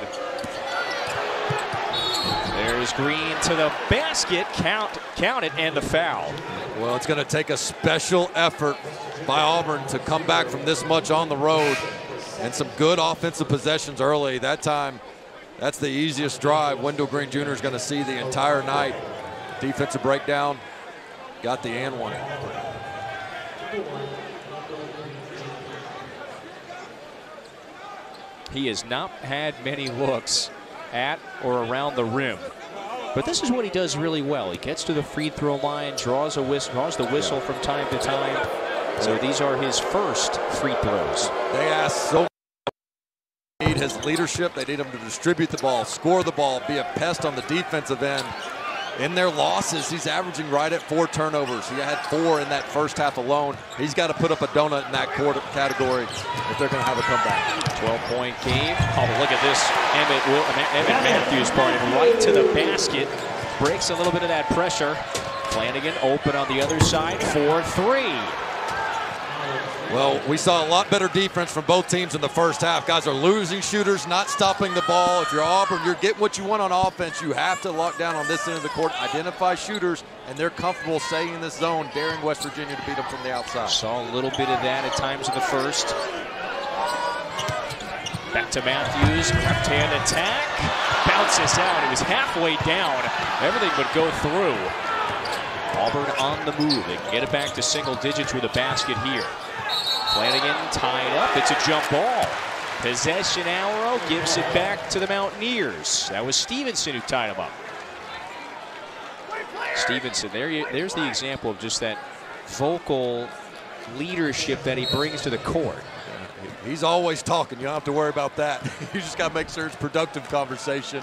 There's Green to the basket, count, count it, and the foul. Well, it's going to take a special effort by Auburn to come back from this much on the road and some good offensive possessions early. That time, that's the easiest drive Wendell Green Jr. is going to see the entire night. Defensive breakdown, got the and one. He has not had many looks at or around the rim. But this is what he does really well. He gets to the free throw line, draws a whistle, draws the whistle from time to time. So these are his first free throws. They ask so need his leadership. They need him to distribute the ball, score the ball, be a pest on the defensive end. In their losses, he's averaging right at four turnovers. He had four in that first half alone. He's got to put up a donut in that quarter category if they're going to have a comeback. 12-point game. Oh, look at this. Emmitt, Emmitt Matthews party right to the basket. Breaks a little bit of that pressure. Flanigan open on the other side for three. Well, we saw a lot better defense from both teams in the first half. Guys are losing shooters, not stopping the ball. If you're Auburn, you're getting what you want on offense. You have to lock down on this end of the court, identify shooters, and they're comfortable staying in this zone, daring West Virginia to beat them from the outside. Saw a little bit of that at times in the first. Back to Matthews, left hand attack. Bounces out. It was halfway down. Everything would go through. Auburn on the move. They can get it back to single digits with a basket here. Flanigan tied up. It's a jump ball. Possession arrow gives it back to the Mountaineers. That was Stevenson who tied him up. Stevenson, there, there's the example of just that vocal leadership that he brings to the court. He's always talking. You don't have to worry about that. you just got to make sure it's productive conversation.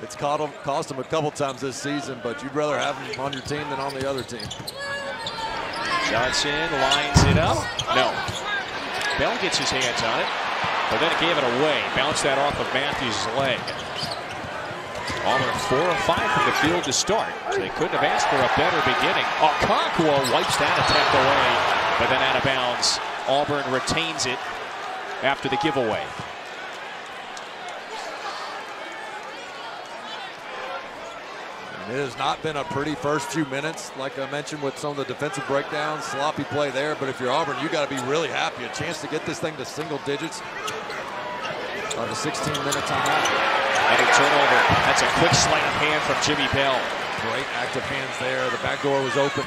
It's cost him a couple times this season, but you'd rather have him on your team than on the other team. Johnson lines it up. No. Bell gets his hands on it, but then it gave it away. Bounced that off of Matthews' leg. Auburn four or five from the field to start. So they couldn't have asked for a better beginning. Okonkwo wipes that attempt away, but then out of bounds. Auburn retains it after the giveaway. It has not been a pretty first few minutes, like I mentioned with some of the defensive breakdowns, sloppy play there. But if you're Auburn, you got to be really happy. A chance to get this thing to single digits on the 16-minute timeout. And a turnover. That's a quick sleight of hand from Jimmy Bell. Great active hands there. The back door was open.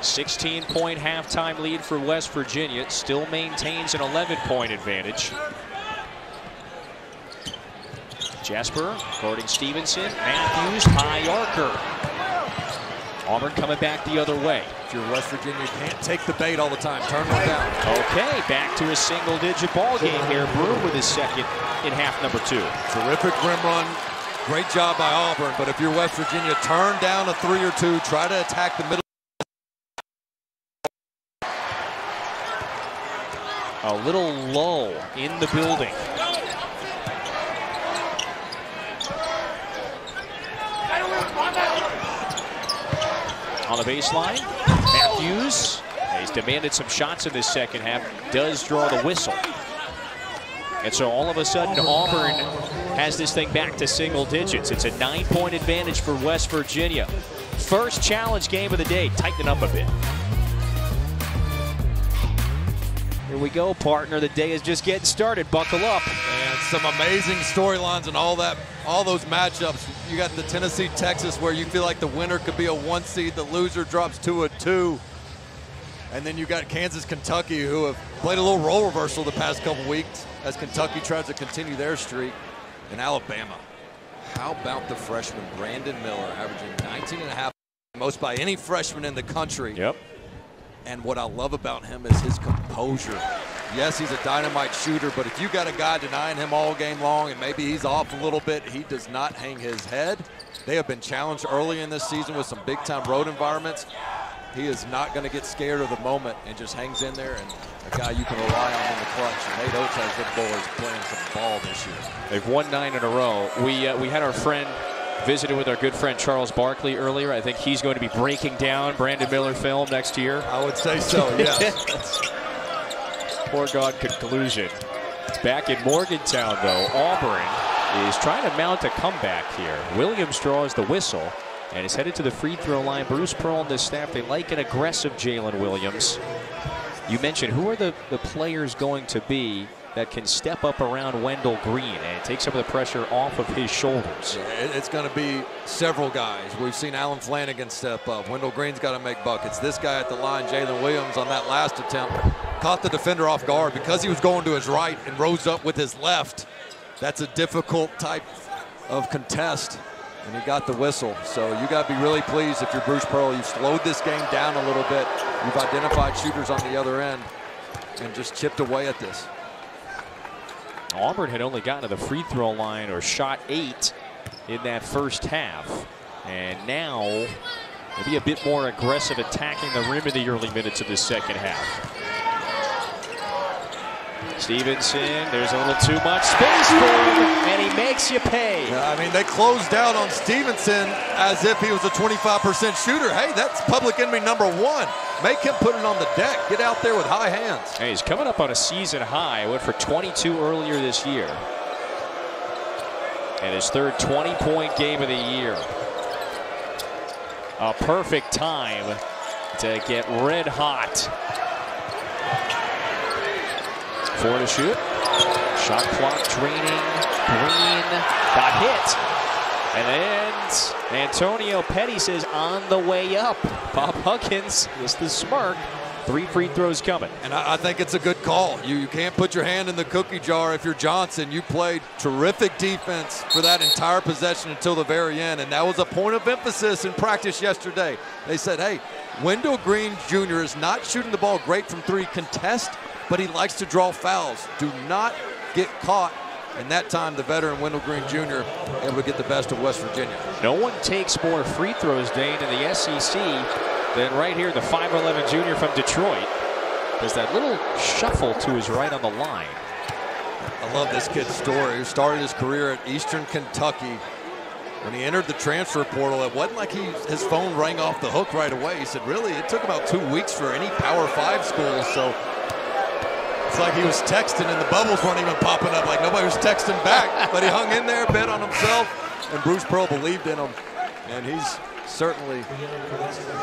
16-point halftime lead for West Virginia. Still maintains an 11-point advantage. Jasper guarding Stevenson. Matthews, high archer. Auburn coming back the other way. If you're West Virginia, you can't take the bait all the time. Turn one down. Okay, back to a single-digit ball game here. Broome with his second in half number two. Terrific rim run. Great job by Auburn, but if you're West Virginia, turn down a three or two. Try to attack the middle. A little lull in the building. On the baseline. Matthews, he's demanded some shots in this second half, does draw the whistle. And so all of a sudden, Auburn has this thing back to single digits. It's a nine-point advantage for West Virginia. First challenge game of the day. Tighten up a bit. Here we go, partner. The day is just getting started. Buckle up. And some amazing storylines and all that, all those matchups. You got the Tennessee Texas where you feel like the winner could be a one seed, the loser drops to a two. And then you got Kansas Kentucky who have played a little role reversal the past couple weeks as Kentucky tries to continue their streak. And Alabama. How about the freshman Brandon Miller averaging 19 and a half most by any freshman in the country. Yep. And what I love about him is his composure. Yes, he's a dynamite shooter, but if you got a guy denying him all game long and maybe he's off a little bit, he does not hang his head. They have been challenged early in this season with some big-time road environments. He is not going to get scared of the moment and just hangs in there and a guy you can rely on in the clutch. And Nate Oats has good boys playing some ball this year. They've won nine in a row. We, uh, we had our friend visited with our good friend Charles Barkley earlier. I think he's going to be breaking down Brandon Miller film next year. I would say so, yes. Foregone conclusion. Back in Morgantown, though, Auburn is trying to mount a comeback here. Williams draws the whistle and is headed to the free throw line. Bruce Pearl and the staff, they like an aggressive Jaylin Williams. You mentioned who are the, the players going to be that can step up around Wendell Green and take some of the pressure off of his shoulders. It's going to be several guys. We've seen Allen Flanigan step up. Wendell Green's got to make buckets. This guy at the line, Jaylin Williams, on that last attempt, caught the defender off guard because he was going to his right and rose up with his left. That's a difficult type of contest, and he got the whistle. So you got to be really pleased if you're Bruce Pearl. You've slowed this game down a little bit. You've identified shooters on the other end and just chipped away at this. Auburn had only gotten to the free throw line or shot eight in that first half. And now maybe a bit more aggressive attacking the rim in the early minutes of the second half. Stevenson, there's a little too much space for him, and he makes you pay. Yeah, I mean, they closed out on Stevenson as if he was a 25% shooter. Hey, that's public enemy number one. Make him put it on the deck. Get out there with high hands. Hey, he's coming up on a season high. Went for 22 earlier this year. And his third 20-point game of the year. A perfect time to get red hot. Four to shoot. Shot clock draining. Green got hit. And then Antonio Petty says on the way up. Bob Huggins with the smirk. Three free throws coming. And I, I, think it's a good call. You, you can't put your hand in the cookie jar if you're Johnson. You played terrific defense for that entire possession until the very end. And that was a point of emphasis in practice yesterday. They said, hey, Wendell Green Jr. is not shooting the ball great from three contest, but he likes to draw fouls. Do not get caught and that time, the veteran Wendell Green Jr. able to get the best of West Virginia. No one takes more free throws, Dane, in the SEC than right here, the 5'11 junior from Detroit. There's that little shuffle to his right on the line. I love this kid's story. He started his career at Eastern Kentucky. When he entered the transfer portal, it wasn't like he, his phone rang off the hook right away. He said, really, it took about two weeks for any Power 5 school. So it's like he was texting and the bubbles weren't even popping up. Like nobody was texting back. but he hung in there, bet on himself, and Bruce Pearl believed in him. And he's certainly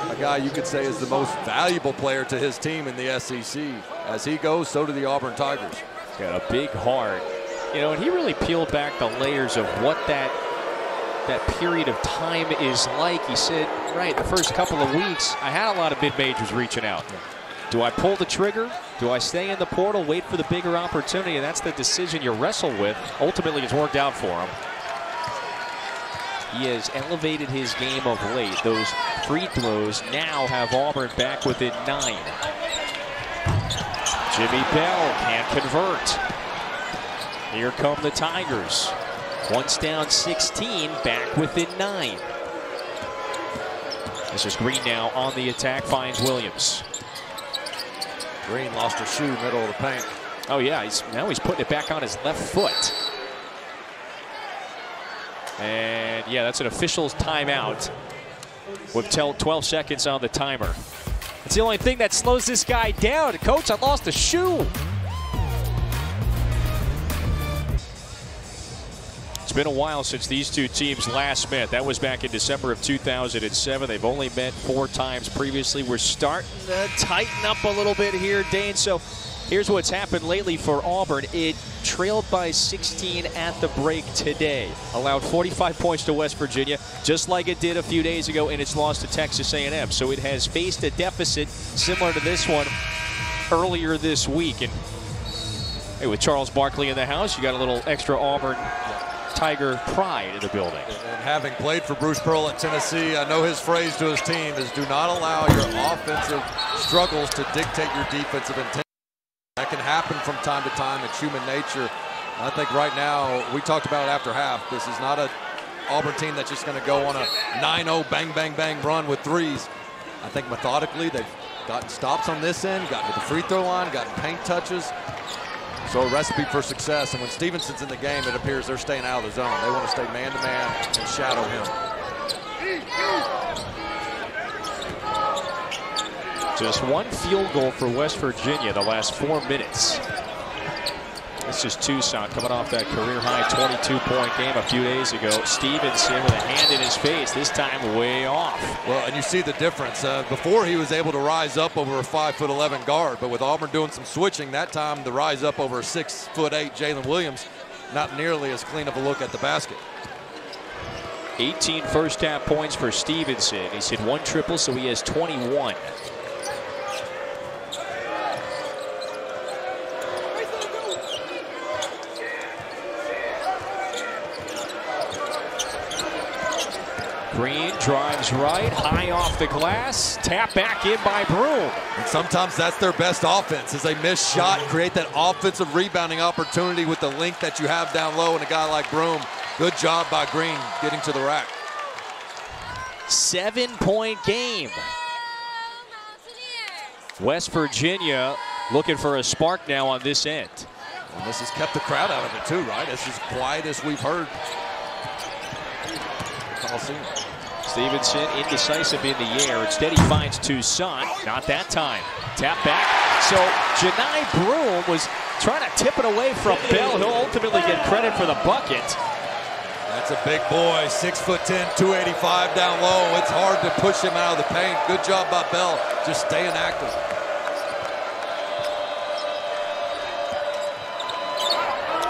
a guy you could say is the most valuable player to his team in the SEC. As he goes, so do the Auburn Tigers. He's got a big heart. You know, and he really peeled back the layers of what that that period of time is like. He said, right, the first couple of weeks, I had a lot of mid-majors reaching out. Do I pull the trigger? Do I stay in the portal, wait for the bigger opportunity? And that's the decision you wrestle with. Ultimately, it's worked out for him. He has elevated his game of late. Those free throws now have Auburn back within nine. Jimmy Bell can't convert. Here come the Tigers. Once down 16, back within nine. This is Green now on the attack, finds Williams. Green lost a shoe middle of the paint. Oh yeah, he's now he's putting it back on his left foot. And yeah, that's an official's timeout with 12 seconds on the timer. It's the only thing that slows this guy down. Coach, I lost a shoe. It's been a while since these two teams last met. That was back in December of 2007. They've only met four times previously. We're starting to tighten up a little bit here, Dane. So here's what's happened lately for Auburn. It trailed by 16 at the break today. Allowed 45 points to West Virginia, just like it did a few days ago in its loss to Texas A&M. So it has faced a deficit similar to this one earlier this week. And hey, with Charles Barkley in the house, you got a little extra Auburn Tiger pride in the building. And having played for Bruce Pearl at Tennessee, I know his phrase to his team is do not allow your offensive struggles to dictate your defensive intent. That can happen from time to time. It's human nature. I think right now, we talked about it after half, this is not a Auburn team that's just going to go on a 9-0 bang, bang, bang run with threes. I think methodically they've gotten stops on this end, gotten to the free throw line, gotten paint touches. So a recipe for success. And when Stevenson's in the game, it appears they're staying out of the zone. They want to stay man-to-man -man and shadow him. Just one field goal for West Virginia the last four minutes. This is Toussaint coming off that career-high 22-point game a few days ago. Stevenson with a hand in his face, this time way off. Well, and you see the difference. Uh, before he was able to rise up over a 5'11 guard, but with Auburn doing some switching, that time the rise up over a 6'8 Jaylin Williams, not nearly as clean of a look at the basket. 18 first half points for Stevenson. He's hit one triple, so he has 21. Green drives right, high off the glass, tap back in by Broome. And sometimes that's their best offense is a missed shot, create that offensive rebounding opportunity with the length that you have down low and a guy like Broome. Good job by Green getting to the rack. Seven point game. West Virginia looking for a spark now on this end. And this has kept the crowd out of it too, right? It's as quiet as we've heard. Coliseum. Stevenson indecisive in the air. Instead, he finds Toussaint. Not that time. Tap back. So Johni Broome was trying to tip it away from Bell. He'll ultimately get credit for the bucket. That's a big boy, six foot 10, 285 down low. It's hard to push him out of the paint. Good job by Bell, just staying active.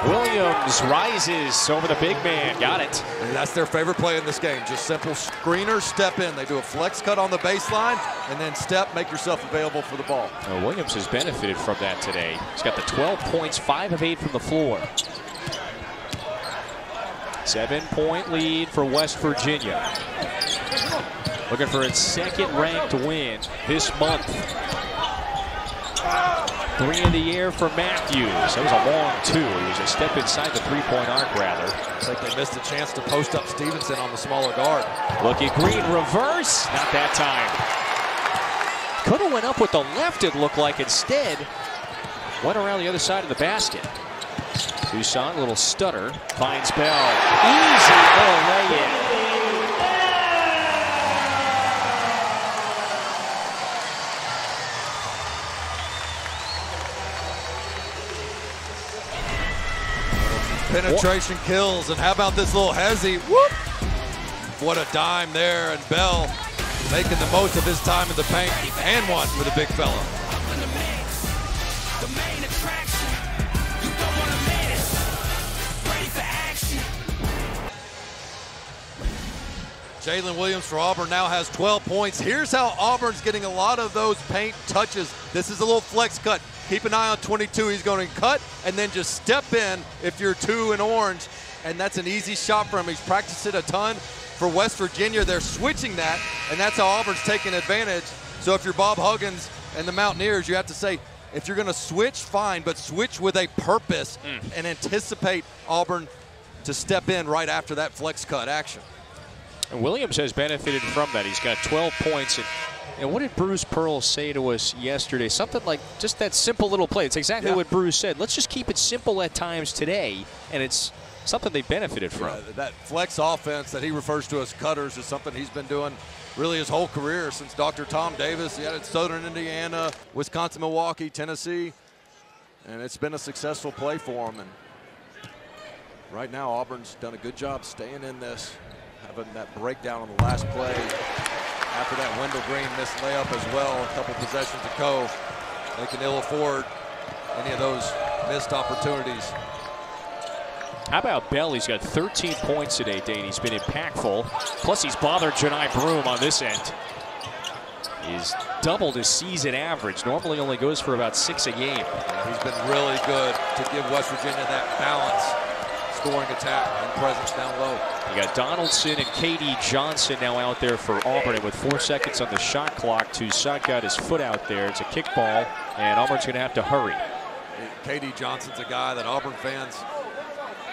Williams rises over the big man. Got it. And that's their favorite play in this game. Just simple screener, step in. They do a flex cut on the baseline, and then step, make yourself available for the ball. Well, Williams has benefited from that today. He's got the 12 points, 5 of 8 from the floor. Seven point lead for West Virginia. Looking for its second ranked win this month. Three in the air for Matthews. That was a long two. It was a step inside the three-point arc, rather. Looks like they missed a chance to post up Stevenson on the smaller guard. Look at Green, reverse. Not that time. Could have went up with the left, it looked like. Instead, went around the other side of the basket. Toussaint, a little stutter, finds Bell. Easy little lay-in. Penetration kills, and how about this little hezzy? Whoop! What a dime there, and Bell making the most of his time in the paint, and one for the big fella. Jaylin Williams for Auburn now has 12 points. Here's how Auburn's getting a lot of those paint touches. This is a little flex cut. Keep an eye on 22. He's going to cut and then just step in if you're two in orange. And that's an easy shot for him. He's practiced it a ton. For West Virginia, they're switching that, and that's how Auburn's taking advantage. So if you're Bob Huggins and the Mountaineers, you have to say, if you're going to switch, fine, but switch with a purpose mm. and anticipate Auburn to step in right after that flex cut action. And Williams has benefited from that. He's got 12 points. And, and what did Bruce Pearl say to us yesterday? Something like just that simple little play. It's exactly yeah. what Bruce said. Let's just keep it simple at times today. And it's something they benefited from. Yeah, that flex offense that he refers to as cutters is something he's been doing really his whole career since Dr. Tom Davis. He had it Southern Indiana, Wisconsin, Milwaukee, Tennessee. And it's been a successful play for him. And right now, Auburn's done a good job staying in this having that breakdown on the last play. After that, Wendell Green missed layup as well, a couple possessions ago. They can ill afford any of those missed opportunities. How about Bell? He's got 13 points today, Dane. He's been impactful. Plus, he's bothered Johni Broome on this end. He's doubled his season average. Normally only goes for about six a game. Yeah, he's been really good to give West Virginia that balance scoring attack and presence down low. You got Donaldson and KD Johnson now out there for Auburn. And with four seconds on the shot clock, Toussaint got his foot out there. It's a kickball, and Auburn's going to have to hurry. KD Johnson's a guy that Auburn fans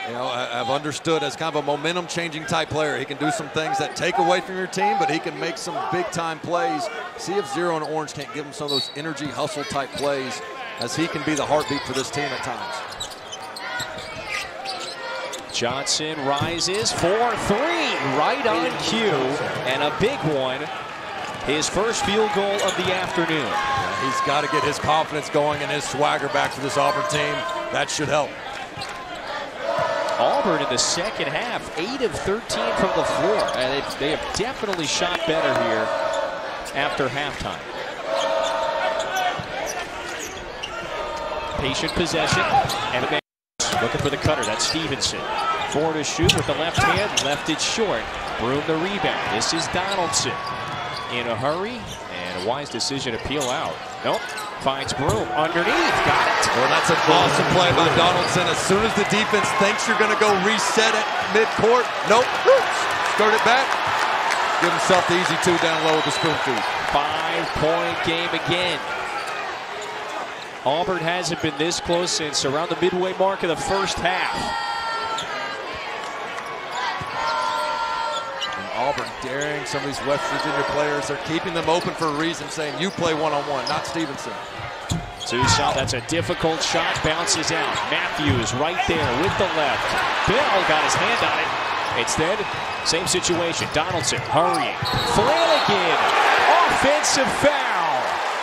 you know, have understood as kind of a momentum changing type player. He can do some things that take away from your team, but he can make some big time plays. See if Zero and Orange can't give him some of those energy hustle type plays as he can be the heartbeat for this team at times. Johnson rises for three, right on cue, and a big one. His first field goal of the afternoon. Yeah, he's got to get his confidence going and his swagger back for this Auburn team. That should help. Auburn in the second half, 8 of 13 from the floor. And they, they have definitely shot better here after halftime. Patient possession, and looking for the cutter. That's Stevenson. Four to shoot with the left hand, left it short. Broome the rebound. This is Donaldson. In a hurry, and a wise decision to peel out. Nope. Finds Broome underneath. Got it. Well, that's an awesome play by Donaldson. As soon as the defense thinks you're going to go reset it midcourt, nope. Skirt it back. Give himself the easy two down low with the spoon feed. Five-point game again. Auburn hasn't been this close since around the midway mark of the first half. And Auburn daring some of these West Virginia players. They're keeping them open for a reason, saying you play one-on-one, -on -one, not Stevenson. Toussaint, that's a difficult shot, bounces out. Matthews right there with the left. Bell got his hand on it. Instead, same situation. Donaldson hurrying. Flanigan, offensive foul.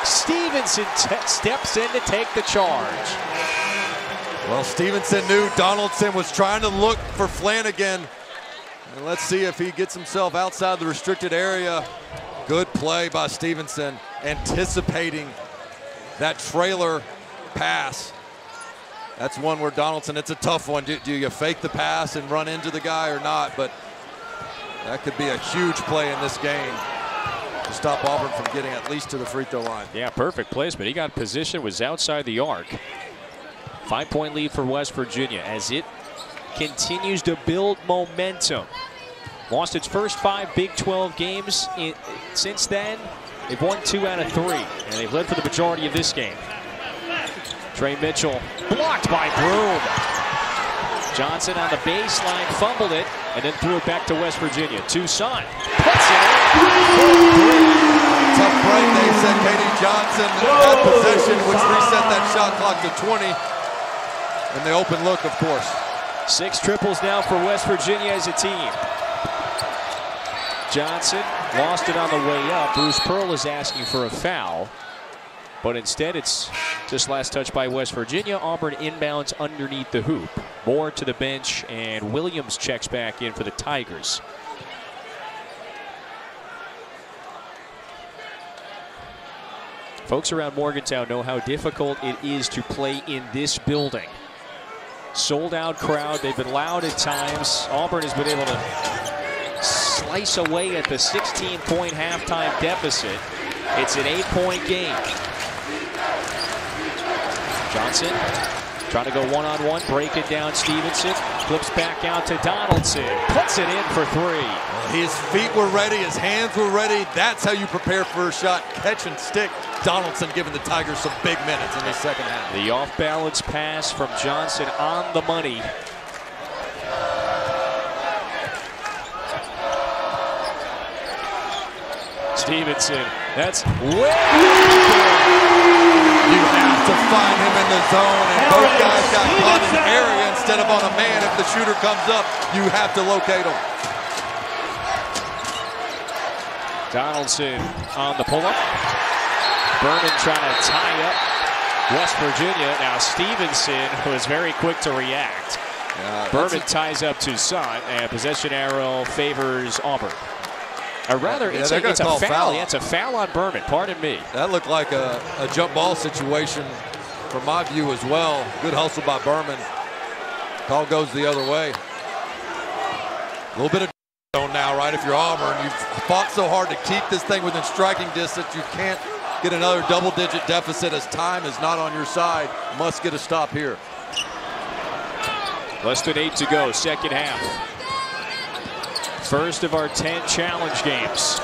Stevenson steps in to take the charge. Well, Stevenson knew Donaldson was trying to look for Flanigan. And let's see if he gets himself outside the restricted area. Good play by Stevenson, anticipating that trailer pass. That's one where Donaldson, it's a tough one. Do, do, you fake the pass and run into the guy or not? But that could be a huge play in this game to stop Auburn from getting at least to the free throw line. Yeah, perfect placement. He got position, was outside the arc. Five point lead for West Virginia as it continues to build momentum. Lost its first five Big 12 games in, since then. They've won two out of three, and they've led for the majority of this game. Tre Mitchell blocked by Broome. Johnson on the baseline fumbled it and then threw it back to West Virginia. Toussaint puts it in. Tough break, they said KD Johnson had possession, which reset that shot clock to 20. And the open look, of course. Six triples now for West Virginia as a team. Johnson lost it on the way up. Bruce Pearl is asking for a foul. But instead, it's just last touch by West Virginia. Auburn inbounds underneath the hoop. Moore to the bench, and Williams checks back in for the Tigers. Folks around Morgantown know how difficult it is to play in this building. Sold out crowd. They've been loud at times. Auburn has been able to slice away at the 16 point halftime deficit. It's an eight point game. Johnson trying to go one on one, break it down. Stevenson flips back out to Donaldson, puts it in for three. His feet were ready, his hands were ready. That's how you prepare for a shot. Catch and stick. Donaldson giving the Tigers some big minutes in the second half. The off balance pass from Johnson on the money. Stevenson, that's way You have to find him in the zone, and both guys got caught in the area instead of on a man. If the shooter comes up, you have to locate him. Donaldson on the pull-up. Berman trying to tie up West Virginia. Now Stevenson was very quick to react. Uh, Berman ties up Toussaint, and possession arrow favors Auburn. Or rather, yeah, it's, a, it's a foul. foul. Yeah, it's a foul on Berman. Pardon me. That looked like a, a jump ball situation from my view as well. Good hustle by Berman. Call goes the other way. A little bit of zone now, right? If you're Auburn, you've fought so hard to keep this thing within striking distance, you can't get another double-digit deficit as time is not on your side. Must get a stop here. Less than eight to go, second half. First of our 10 challenge games.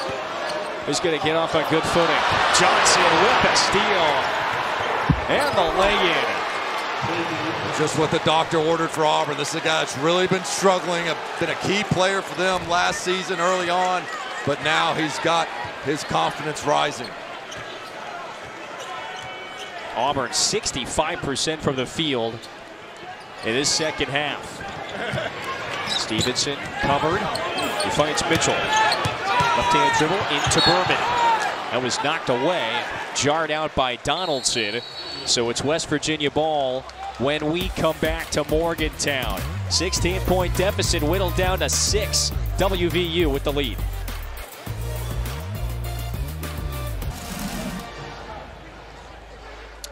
He's going to get off on good footing. Johnson with the steal. And the lay-in. Just what the doctor ordered for Auburn. This is a guy that's really been struggling, been a key player for them last season early on, but now he's got his confidence rising. Auburn 65% from the field in this second half. Stevenson covered. He finds Mitchell. Left-hand dribble into Berman. That was knocked away, jarred out by Donaldson. So it's West Virginia ball when we come back to Morgantown. 16-point deficit whittled down to six. WVU with the lead.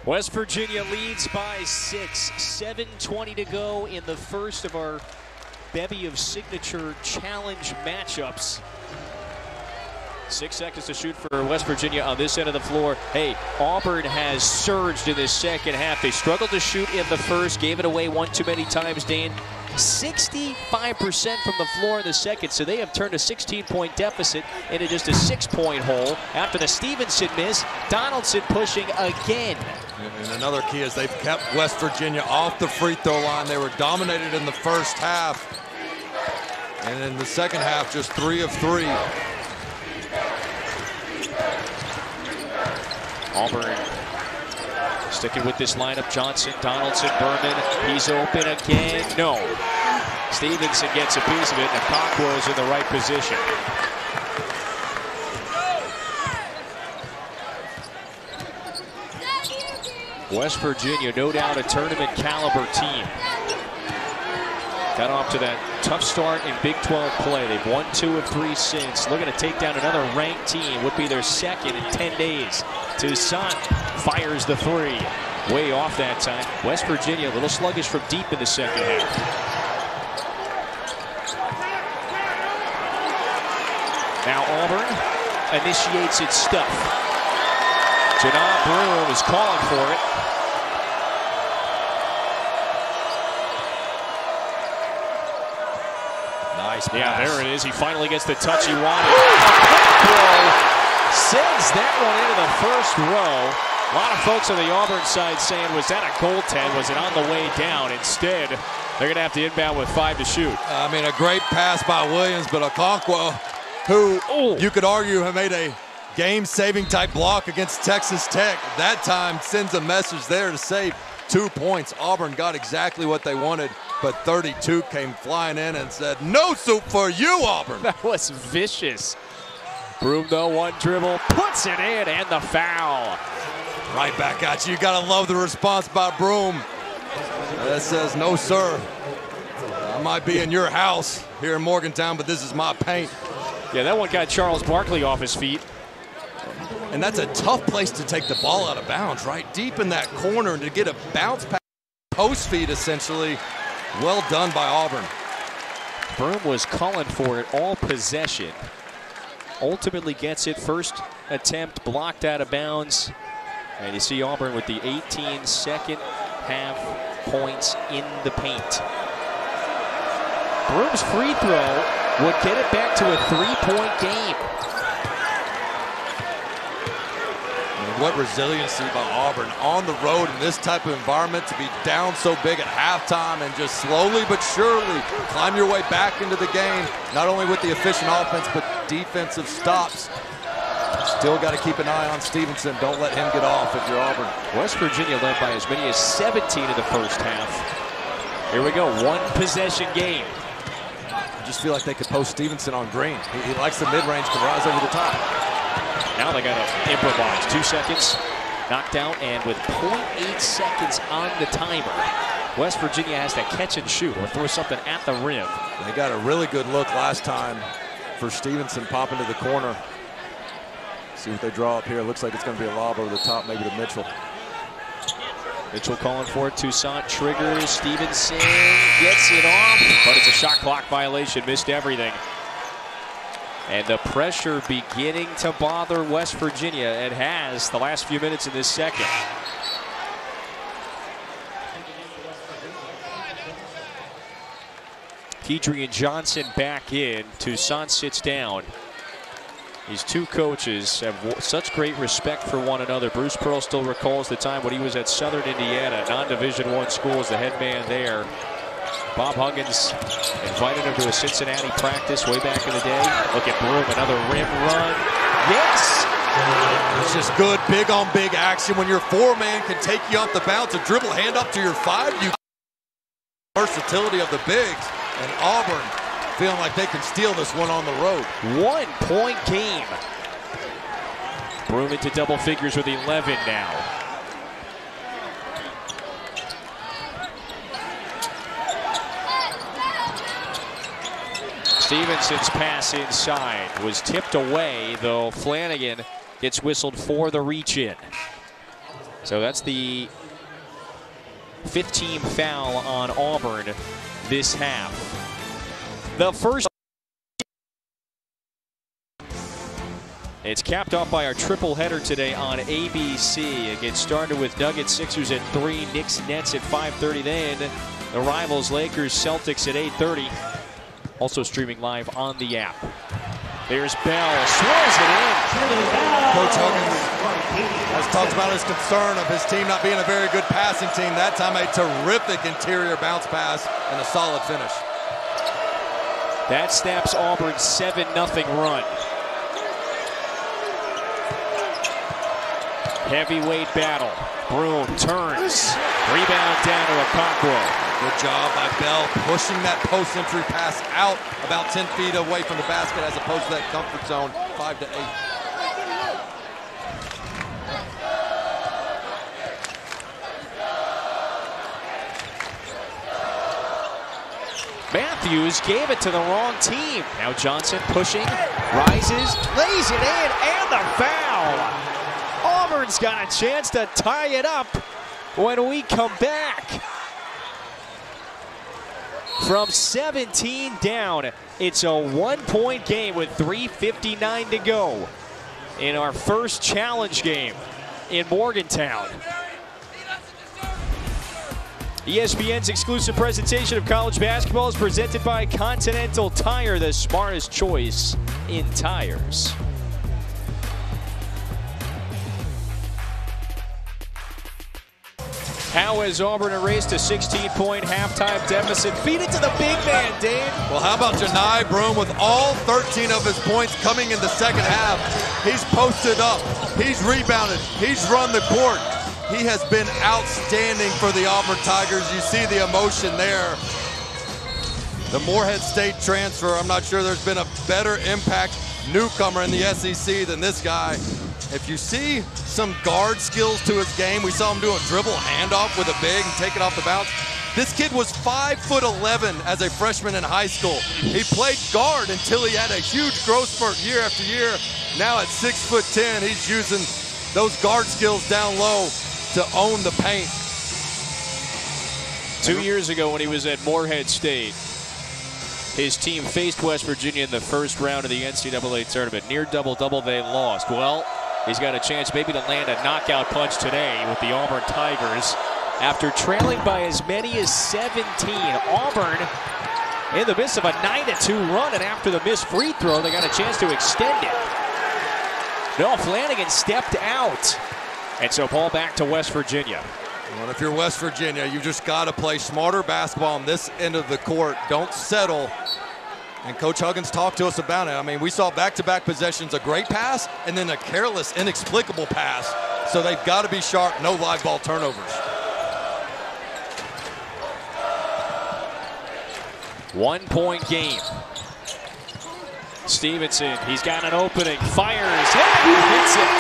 West Virginia leads by six. 7.20 to go in the first of our bevy of signature challenge matchups. Six seconds to shoot for West Virginia on this end of the floor. Hey, Auburn has surged in this second half. They struggled to shoot in the first, gave it away one too many times, Dan. 65% from the floor in the second, so they have turned a 16-point deficit into just a six-point hole. After the Stevenson miss, Donaldson pushing again. And another key is they've kept West Virginia off the free throw line. They were dominated in the first half. And in the second half, just three of three. Auburn sticking with this lineup. Johnson, Donaldson, Berman. He's open again. No. Stevenson gets a piece of it, and Okonkwo is in the right position. West Virginia, no doubt a tournament caliber team. Got off to that tough start in Big 12 play. They've won two of three since. Looking to take down another ranked team. Would be their second in 10 days. Toussaint fires the three. Way off that time. West Virginia a little sluggish from deep in the second half. Now Auburn initiates its stuff. Johni Broome is calling for it. Nice pass. Yeah, there it is. He finally gets the touch he wanted. sends that one into the first row. A lot of folks on the Auburn side saying, was that a goaltend? Was it on the way down? Instead, they're going to have to inbound with five to shoot. I mean, a great pass by Williams, but Okonkwo, who Ooh. you could argue have made a game-saving type block against Texas Tech, that time sends a message there to save two points. Auburn got exactly what they wanted, but 32 came flying in and said, no soup for you, Auburn. That was vicious. Broome, though, one dribble, puts it in, and the foul. Right back at you. You got to love the response by Broome. Uh, that says, no, sir. I might be in your house here in Morgantown, but this is my paint. Yeah, that one got Charles Barkley off his feet. And that's a tough place to take the ball out of bounds, right? Deep in that corner and to get a bounce pass, post feed essentially. Well done by Auburn. Broome was calling for it all possession. Ultimately gets it first attempt blocked out of bounds. And you see Auburn with the 18 second half points in the paint. Broome's free throw would get it back to a three-point game. And what resiliency by Auburn on the road in this type of environment to be down so big at halftime and just slowly but surely climb your way back into the game, not only with the efficient offense, but defensive stops. Still got to keep an eye on Stevenson. Don't let him get off if you're Auburn. West Virginia led by as many as 17 in the first half. Here we go, one possession game. I just feel like they could post Stevenson on green. He, he likes the mid-range, can rise over the top. Now they got to improvise. Two seconds, knocked out, and with 0.8 seconds on the timer, West Virginia has to catch and shoot or throw something at the rim. They got a really good look last time for Stevenson popping to the corner. See what they draw up here. Looks like it's going to be a lob over the top, maybe to Mitchell. Mitchell calling for it. Toussaint triggers. Stevenson gets it off, but it's a shot clock violation. Missed everything. And the pressure beginning to bother West Virginia. It has the last few minutes of this second. Kedrian Johnson back in. Toussaint sits down. These two coaches have such great respect for one another. Bruce Pearl still recalls the time when he was at Southern Indiana, non-division one school as the head man there. Bob Huggins invited him to a Cincinnati practice way back in the day. Look at Broome, another rim run. Yes! It's just good big on big action when your four man can take you off the bounce and dribble hand up to your five. You versatility of the bigs and Auburn feeling like they can steal this one on the road. One point game. Broome into double figures with 11 now. Stevenson's pass inside was tipped away, though Flanigan gets whistled for the reach in. So that's the 15 foul on Auburn this half. The first It's capped off by our triple header today on ABC. It gets started with Nuggets Sixers at 3, Knicks Nets at 5.30. Then the rivals Lakers Celtics at 8.30. Also streaming live on the app. There's Bell, swirls it in. Coach Huggins has talked about his concern of his team not being a very good passing team. That time a terrific interior bounce pass and a solid finish. That snaps Auburn's 7-0 run. Heavyweight battle. Broome turns. Rebound down to Okonkwo. Good job by Bell pushing that post entry pass out about 10 feet away from the basket as opposed to that comfort zone, 5 to 8. Matthews gave it to the wrong team. Now Johnson pushing, rises, lays it in, and the foul. Auburn's got a chance to tie it up when we come back. From 17 down, it's a one-point game with 3.59 to go in our first challenge game in Morgantown. ESPN's exclusive presentation of college basketball is presented by Continental Tire, the smartest choice in tires. How has Auburn erased a 16-point halftime deficit? Feed it to the big man, Dave. Well, how about Johni Broome with all 13 of his points coming in the second half? He's posted up, he's rebounded, he's run the court. He has been outstanding for the Auburn Tigers. You see the emotion there. The Morehead State transfer, I'm not sure there's been a better impact newcomer in the SEC than this guy. If you see some guard skills to his game, we saw him do a dribble handoff with a big and take it off the bounce. This kid was 5 foot 11 as a freshman in high school. He played guard until he had a huge growth spurt year after year. Now at 6 foot 10, he's using those guard skills down low to own the paint. Two years ago when he was at Morehead State, his team faced West Virginia in the first round of the NCAA tournament. Near double-double, they lost. Well, he's got a chance maybe to land a knockout punch today with the Auburn Tigers. After trailing by as many as 17, Auburn in the midst of a 9-2 run, and after the missed free throw, they got a chance to extend it. No, Flanigan stepped out. And so ball back to West Virginia. Well, if you're West Virginia, you just got to play smarter basketball on this end of the court. Don't settle. And Coach Huggins talked to us about it. I mean, we saw back-to-back possessions, a great pass, and then a careless, inexplicable pass. So they've got to be sharp, no live ball turnovers. One-point game. Stevenson, he's got an opening, fires, hits it.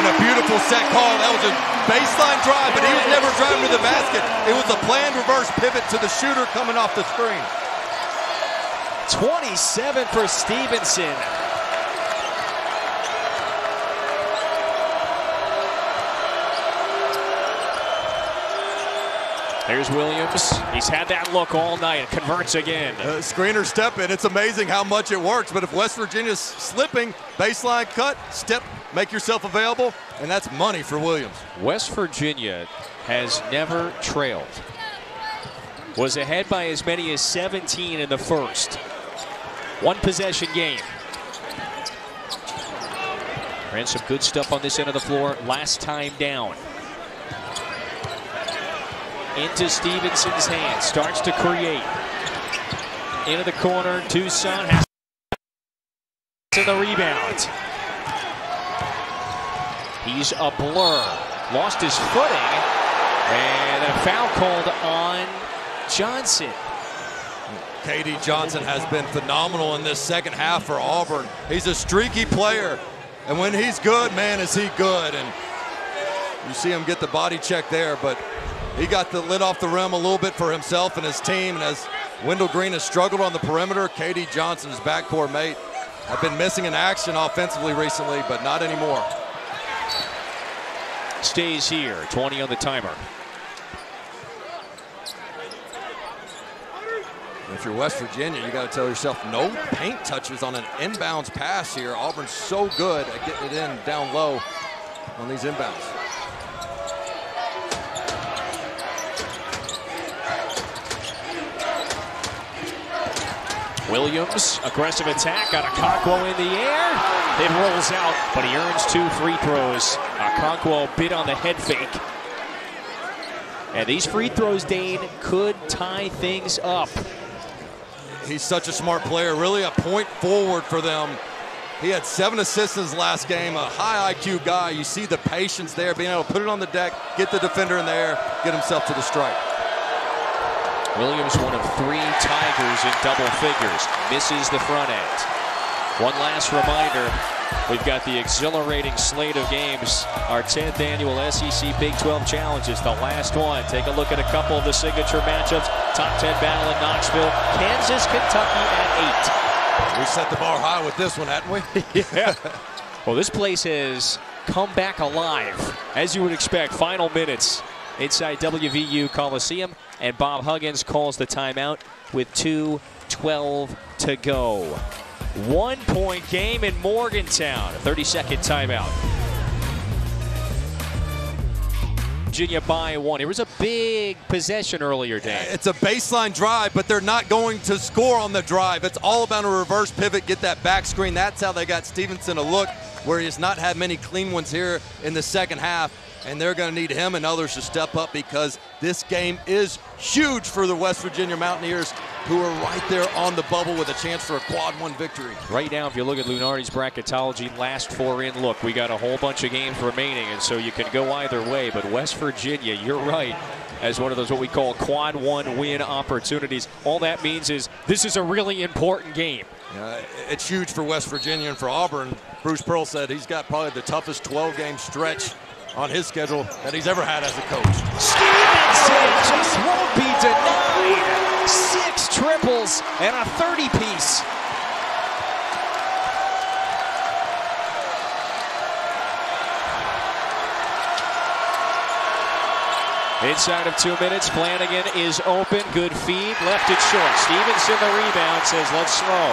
And a beautiful set call. That was a baseline drive, but he was never driving to the basket. It was a planned reverse pivot to the shooter coming off the screen. 27 for Stevenson. There's Williams. He's had that look all night. Converts again. Uh, screener step in. It's amazing how much it works. But if West Virginia's slipping, baseline cut, step, make yourself available, and that's money for Williams. West Virginia has never trailed. Was ahead by as many as 17 in the first. One possession game. Ran some good stuff on this end of the floor last time down into Stevenson's hands. Starts to create. Into the corner. Toussaint has to the rebound. He's a blur. Lost his footing. And a foul called on Johnson. KD Johnson has been phenomenal in this second half for Auburn. He's a streaky player. And when he's good, man, is he good. And you see him get the body check there, but he got the lid off the rim a little bit for himself and his team. And as Wendell Green has struggled on the perimeter, KD Johnson's backcourt mate, have been missing in action offensively recently, but not anymore. Stays here, 20 on the timer. If you're West Virginia, you got to tell yourself no paint touches on an inbounds pass here. Auburn's so good at getting it in down low on these inbounds. Williams, aggressive attack, got Okonkwo in the air. It rolls out, but he earns two free throws. Okonkwo bit on the head fake. And these free throws, Dane, could tie things up. He's such a smart player, really a point forward for them. He had seven assists in his last game, a high IQ guy. You see the patience there, being able to put it on the deck, get the defender in there, get himself to the stripe. Williams, one of three Tigers in double figures, misses the front end. One last reminder, we've got the exhilarating slate of games, our 10th annual SEC Big 12 Challenge is the last one. Take a look at a couple of the signature matchups. Top 10 battle in Knoxville, Kansas, Kentucky at 8. We set the bar high with this one, hadn't we? yeah. Well, this place has come back alive, as you would expect. Final minutes inside WVU Coliseum, and Bob Huggins calls the timeout with 2.12 to go. One point game in Morgantown, 30 second timeout. Virginia by one. It was a big possession earlier, Dan. It's a baseline drive, but they're not going to score on the drive. It's all about a reverse pivot, get that back screen. That's how they got Stevenson a look where he has not had many clean ones here in the second half and they're going to need him and others to step up because this game is huge for the West Virginia Mountaineers, who are right there on the bubble with a chance for a quad one victory. Right now, if you look at Lunardi's bracketology, last four in, look, we got a whole bunch of games remaining, and so you can go either way. But West Virginia, you're right, as one of those what we call quad one win opportunities. All that means is this is a really important game. Uh, it's huge for West Virginia and for Auburn. Bruce Pearl said he's got probably the toughest 12 game stretch on his schedule that he's ever had as a coach. Stevenson just won't be denied. Six triples and a 30 piece. Inside of two minutes, Flanigan is open. Good feed. Left it short. Stevenson the rebound says, let's slow.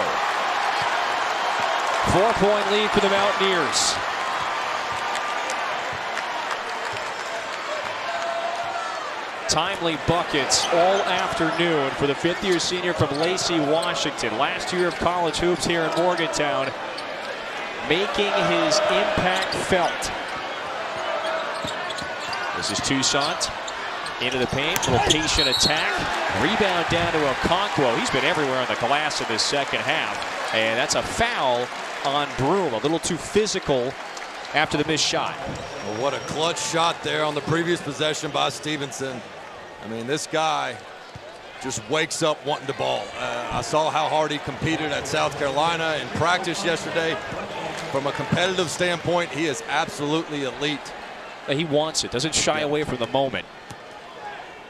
Four point lead for the Mountaineers. Timely buckets all afternoon for the fifth year senior from Lacey, Washington. Last year of college hoops here in Morgantown, making his impact felt. This is Toussaint into the paint, little patient attack. Rebound down to Okonkwo. He's been everywhere on the glass in this second half. And that's a foul on Broome. A little too physical after the missed shot. Well, what a clutch shot there on the previous possession by Stevenson. I mean, this guy just wakes up wanting to ball. Uh, I saw how hard he competed at South Carolina in practice yesterday. From a competitive standpoint, he is absolutely elite. He wants it, doesn't shy away from the moment.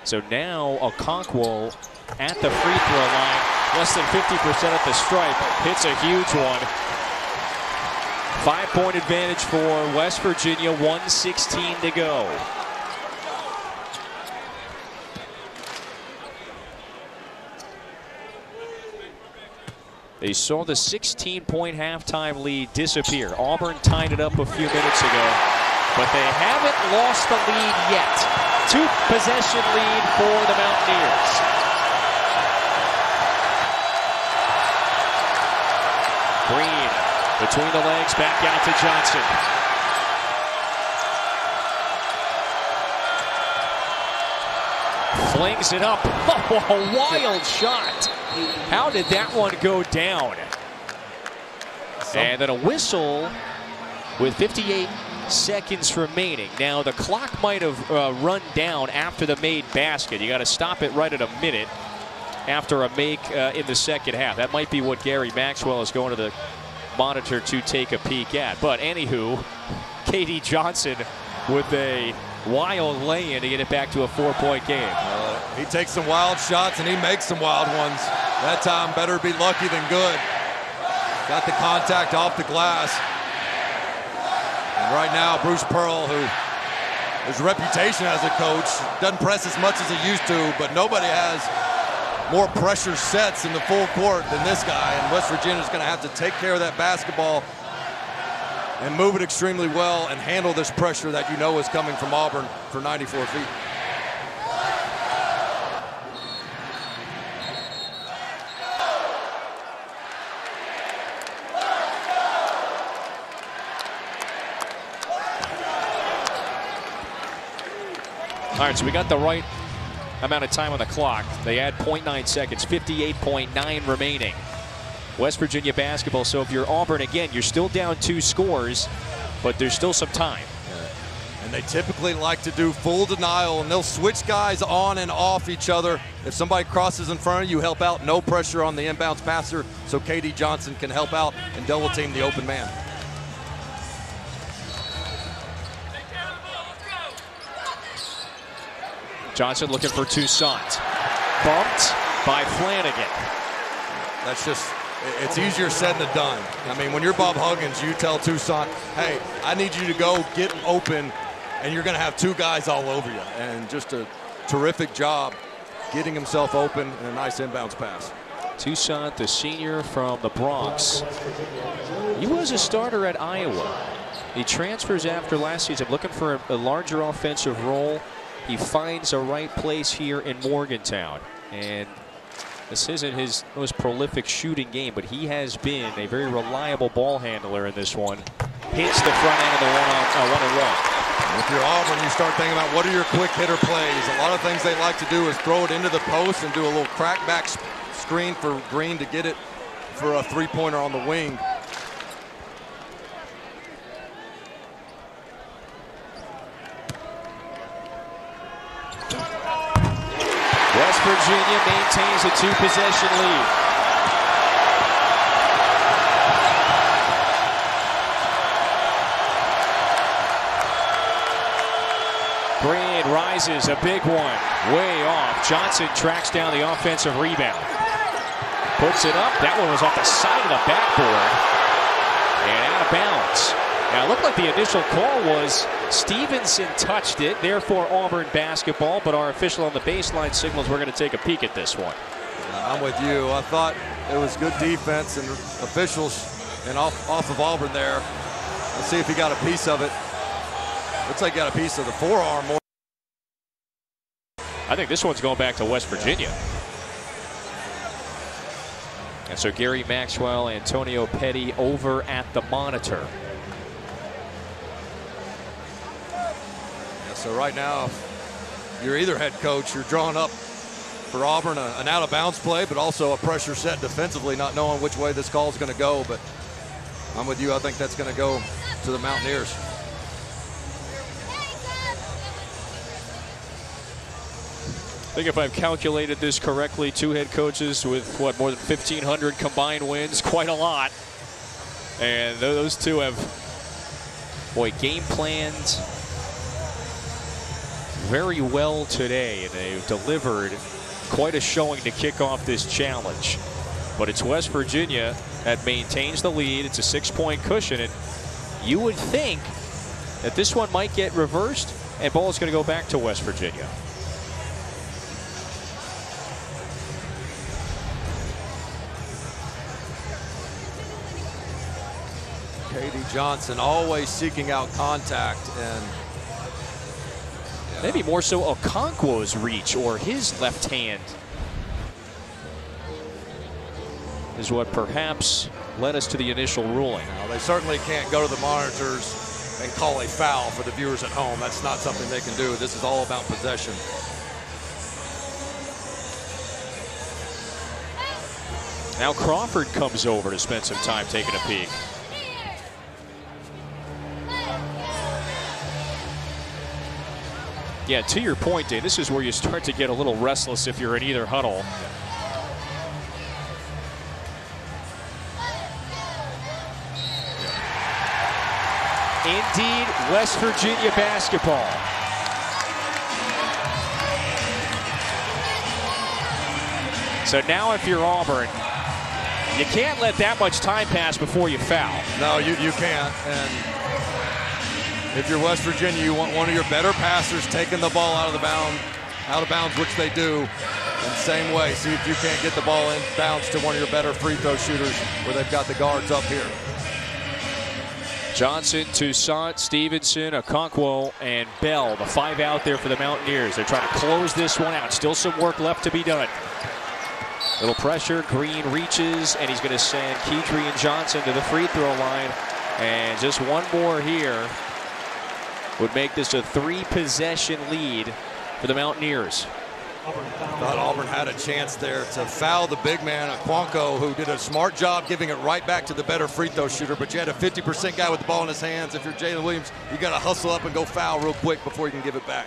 So now Okonkwo at the free throw line, less than 50% at the stripe, hits a huge one. Five point advantage for West Virginia, 116 to go. They saw the 16-point halftime lead disappear. Auburn tied it up a few minutes ago, but they haven't lost the lead yet. Two possession lead for the Mountaineers. Green between the legs, back out to Johnson. Flings it up. Oh, a wild shot. How did that one go down? And then a whistle with 58 seconds remaining. Now, the clock might have uh, run down after the made basket. You got to stop it right at a minute after a make uh, in the second half. That might be what Gary Maxwell is going to the monitor to take a peek at. But anywho, KD Johnson with a wild lay-in to get it back to a four-point game. Uh, he takes some wild shots and he makes some wild ones. That time better be lucky than good. Got the contact off the glass. And right now, Bruce Pearl, who his reputation as a coach, doesn't press as much as he used to, but nobody has more pressure sets in the full court than this guy, and West Virginia is going to have to take care of that basketball and move it extremely well and handle this pressure that you know is coming from Auburn for 94 feet. All right, so we got the right amount of time on the clock. They add 0.9 seconds, 58.9 remaining. West Virginia basketball. So if you're Auburn again, you're still down two scores, but there's still some time. And they typically like to do full denial, and they'll switch guys on and off each other. If somebody crosses in front of you, help out. No pressure on the inbounds passer, so KD Johnson can help out and double team the open man. Johnson looking for two Toussaint. Bumped by Flanigan. That's just, it's easier said than done. I mean, when you're Bob Huggins, you tell Toussaint, hey, I need you to go get open, and you're going to have two guys all over you. And just a terrific job getting himself open and a nice inbounds pass. Toussaint, the senior from the Bronx. He was a starter at Iowa. He transfers after last season, looking for a, a larger offensive role. He finds a right place here in Morgantown. And this isn't his most prolific shooting game, but he has been a very reliable ball handler in this one. Hits the front end of the one on uh, one and one. If you're Auburn, you start thinking about what are your quick hitter plays. A lot of things they like to do is throw it into the post and do a little crackback screen for Green to get it for a three-pointer on the wing. West Virginia maintains a two-possession lead. Green rises, a big one, way off. Johnson tracks down the offensive rebound. Puts it up. That one was off the side of the backboard and out of bounds. Now, it looked like the initial call was Stevenson touched it, therefore Auburn basketball, but our official on the baseline signals we're going to take a peek at this one. I'm with you. I thought it was good defense and officials and off, off of Auburn there. Let's see if he got a piece of it. Looks like he got a piece of the forearm more. I think this one's going back to West Virginia. And so Gary Maxwell, Antonio Petty over at the monitor. So right now, you're either head coach, you're drawing up for Auburn a, an out of bounds play, but also a pressure set defensively, not knowing which way this call is going to go. But I'm with you. I think that's going to go to the Mountaineers. I think if I've calculated this correctly, two head coaches with what more than 1,500 combined wins, quite a lot. And those two have, boy, game planned very well today, and they've delivered quite a showing to kick off this challenge. But it's West Virginia that maintains the lead. It's a six-point cushion, and you would think that this one might get reversed, and ball is going to go back to West Virginia. KD Johnson always seeking out contact and Maybe more so Okonkwo's reach or his left hand is what perhaps led us to the initial ruling. Now, they certainly can't go to the monitors and call a foul for the viewers at home. That's not something they can do. This is all about possession. Now Crawford comes over to spend some time taking a peek. Yeah, to your point, Dave, this is where you start to get a little restless if you're in either huddle. Indeed, West Virginia basketball. So now if you're Auburn, you can't let that much time pass before you foul. No, you, you can't. And if you're West Virginia, you want one of your better passers taking the ball out of the bound out of bounds, which they do. And same way, see if you can't get the ball in bounds to one of your better free throw shooters where they've got the guards up here. Johnson, Toussaint, Stevenson, Okonkwo, and Bell. The five out there for the Mountaineers. They're trying to close this one out. Still some work left to be done. Little pressure. Green reaches, and he's going to send Kedrian Johnson to the free throw line. And just one more here would make this a three possession lead for the Mountaineers. Thought Auburn had a chance there to foul the big man, Okonkwo, who did a smart job giving it right back to the better free throw shooter. But you had a 50% guy with the ball in his hands. If you're Jaylin Williams, you got to hustle up and go foul real quick before you can give it back.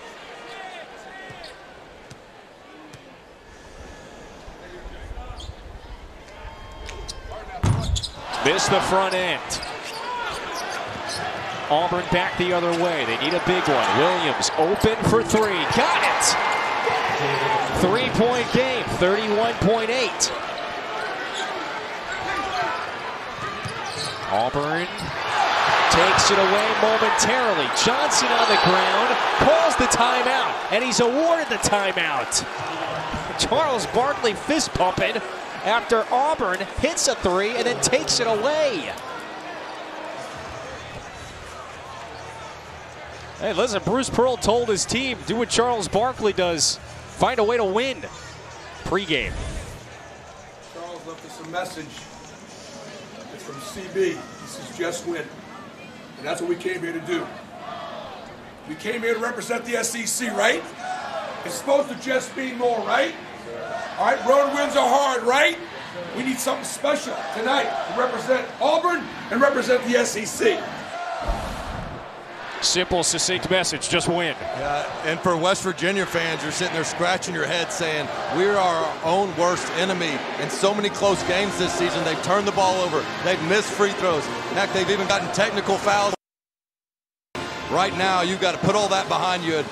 Miss the front end. Auburn back the other way. They need a big one. Williams open for three. Got it. Three-point game, 31.8. Auburn takes it away momentarily. Johnson on the ground, calls the timeout, and he's awarded the timeout. Charles Barkley fist pumping after Auburn hits a three and then takes it away. Hey, listen, Bruce Pearl told his team, do what Charles Barkley does. Find a way to win. Pre-game. Charles left us a message. It's from CB. He says, just win. And that's what we came here to do. We came here to represent the SEC, right? It's supposed to just be more, right? All right, road wins are hard, right? We need something special tonight to represent Auburn and represent the SEC. Simple, succinct message, just win. Yeah, and for West Virginia fans, you're sitting there scratching your head saying, we're our own worst enemy. In so many close games this season, they've turned the ball over. They've missed free throws. Heck, they've even gotten technical fouls. Right now, you've got to put all that behind you,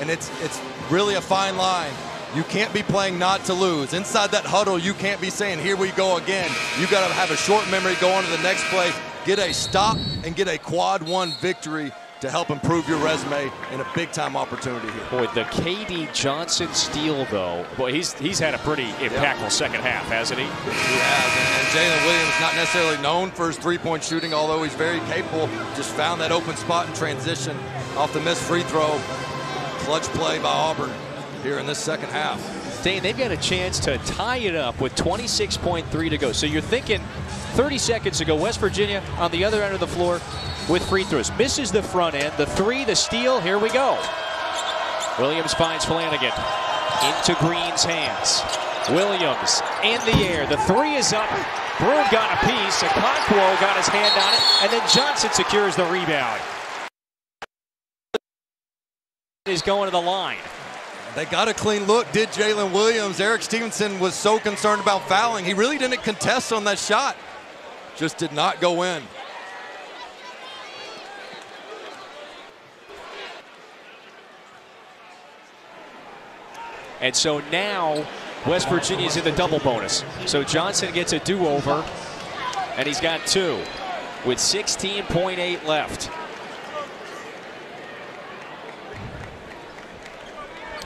and it's, it's really a fine line. You can't be playing not to lose. Inside that huddle, you can't be saying, here we go again. You've got to have a short memory, go on to the next play, get a stop, and get a quad one victory to help improve your resume in a big time opportunity here. Boy, the KD Johnson steal though, boy, he's he's had a pretty impactful yeah. second half, hasn't he? He has, and, and Jaylin Williams not necessarily known for his three-point shooting, although he's very capable. Just found that open spot in transition off the missed free throw. Clutch play by Auburn here in this second half. Dane, they've got a chance to tie it up with 26.3 to go. So you're thinking 30 seconds ago, West Virginia on the other end of the floor with free throws. Misses the front end. The three, the steal. Here we go. Williams finds Flanigan into Green's hands. Williams in the air. The three is up. Broome got a piece. Okonkwo got his hand on it. And then Johnson secures the rebound. He's going to the line. They got a clean look, did Jaylin Williams. Erik Stevenson was so concerned about fouling. He really didn't contest on that shot. Just did not go in. And so now West Virginia is in the double bonus. So Johnson gets a do-over, and he's got two with 16.8 left.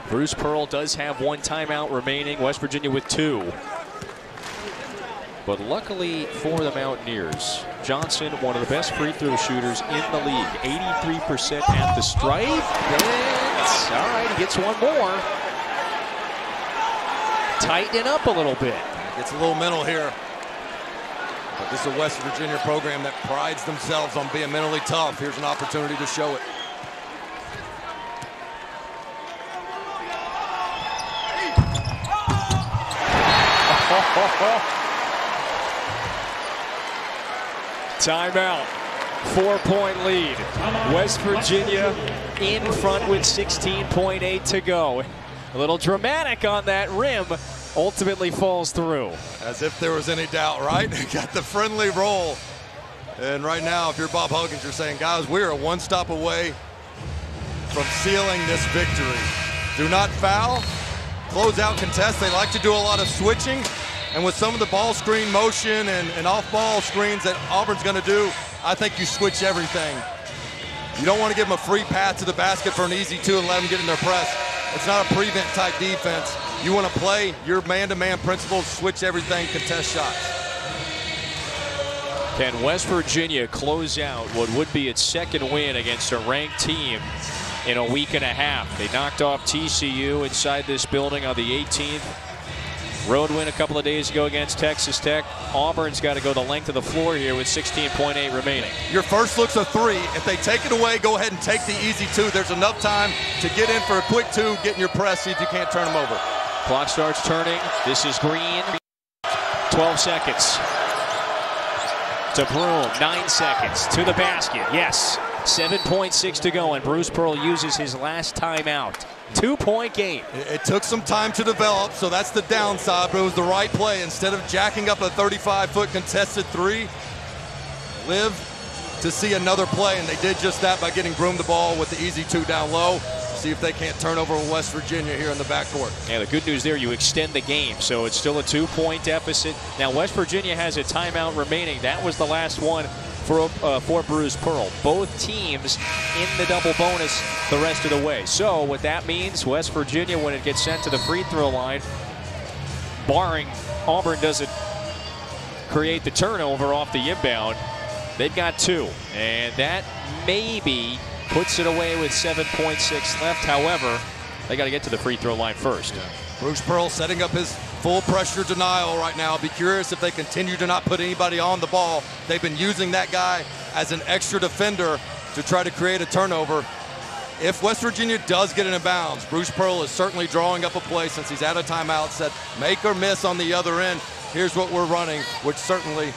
Bruce Pearl does have one timeout remaining. West Virginia with two. But luckily for the Mountaineers, Johnson, one of the best free throw shooters in the league, 83% at the stripe. And, all right, he gets one more. Tighten up a little bit. It's a little mental here. But this is a West Virginia program that prides themselves on being mentally tough. Here's an opportunity to show it. Timeout. Four-point lead. West Virginia in front with 16.8 to go. A little dramatic on that rim. Ultimately falls through. As if there was any doubt, right? Got the friendly roll. And right now, if you're Bob Huggins, you're saying, guys, we're one stop away from sealing this victory. Do not foul. Close out contest. They like to do a lot of switching. And with some of the ball screen motion and, and off ball screens that Auburn's going to do, I think you switch everything. You don't want to give them a free path to the basket for an easy two and let them get in their press. It's not a prevent type defense. You want to play your man-to-man principles, switch everything, contest shots. Can West Virginia close out what would be its second win against a ranked team in a week and a half? They knocked off TCU inside this building on the 18th. Road win a couple of days ago against Texas Tech. Auburn's got to go the length of the floor here with 16.8 remaining. Your first look's a three. If they take it away, go ahead and take the easy two. There's enough time to get in for a quick two, get in your press, see if you can't turn them over. Clock starts turning. This is Green. 12 seconds. To Broome. Nine seconds. To the basket. Yes. 7.6 to go, and Bruce Pearl uses his last timeout. Two point game. It, it, took some time to develop, so that's the downside, but it was the right play. Instead of jacking up a 35 foot contested three, live to see another play, and they did just that by getting Broome the ball with the easy two down low see if they can't turn over West Virginia here in the backcourt. Yeah, the good news there, you extend the game, so it's still a two-point deficit. Now, West Virginia has a timeout remaining. That was the last one for, uh, for Bruce Pearl. Both teams in the double bonus the rest of the way. So what that means, West Virginia, when it gets sent to the free throw line, barring Auburn doesn't create the turnover off the inbound, they've got two. And that maybe puts it away with 7.6 left. However, they got to get to the free throw line first. Bruce Pearl setting up his full pressure denial right now. Be curious if they continue to not put anybody on the ball. They've been using that guy as an extra defender to try to create a turnover. If West Virginia does get in bounds, Bruce Pearl is certainly drawing up a play since he's out of timeout, said make or miss on the other end. Here's what we're running, which certainly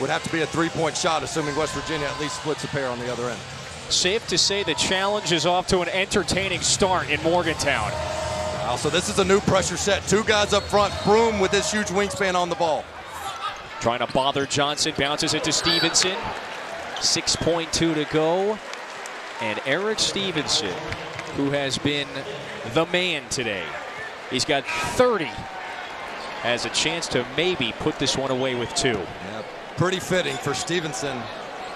would have to be a three-point shot, assuming West Virginia at least splits a pair on the other end. Safe to say the challenge is off to an entertaining start in Morgantown. So this is a new pressure set. Two guys up front. Broome with this huge wingspan on the ball. Trying to bother Johnson. Bounces it to Stevenson. 6.2 to go. And Erik Stevenson, who has been the man today. He's got 30. Has a chance to maybe put this one away with two. Yeah, pretty fitting for Stevenson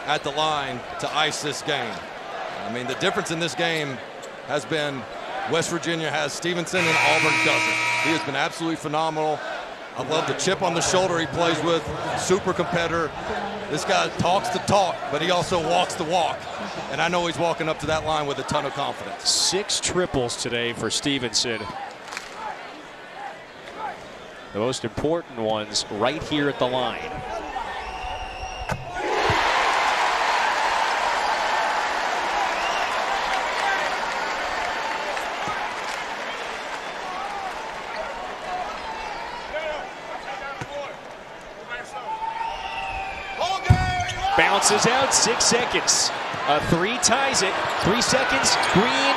at the line to ice this game. I mean, the difference in this game has been West Virginia has Stevenson and Auburn doesn't. He has been absolutely phenomenal. I love the chip on the shoulder he plays with. Super competitor. This guy talks the talk, but he also walks the walk. And I know he's walking up to that line with a ton of confidence. Six triples today for Stevenson. The most important ones right here at the line. Bounces out, six seconds. A three ties it. Three seconds. Green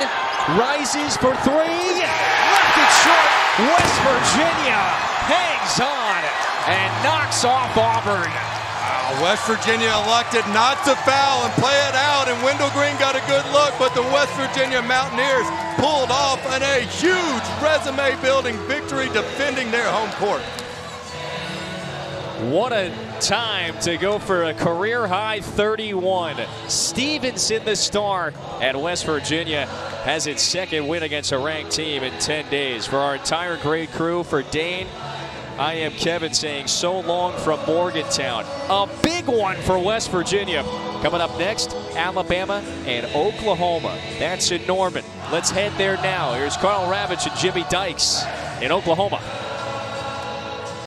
rises for three. Left it short. West Virginia hangs on and knocks off Auburn. Uh, West Virginia elected not to foul and play it out, and Wendell Green got a good look, but the West Virginia Mountaineers pulled off in a huge resume building victory defending their home court. What a time to go for a career high 31. Stevenson, the star at West Virginia, has its second win against a ranked team in 10 days. For our entire great crew, for Dane, I am Kevin saying so long from Morgantown. A big one for West Virginia. Coming up next, Alabama and Oklahoma. That's in Norman. Let's head there now. Here's Karl Ravech and Jimmy Dykes in Oklahoma.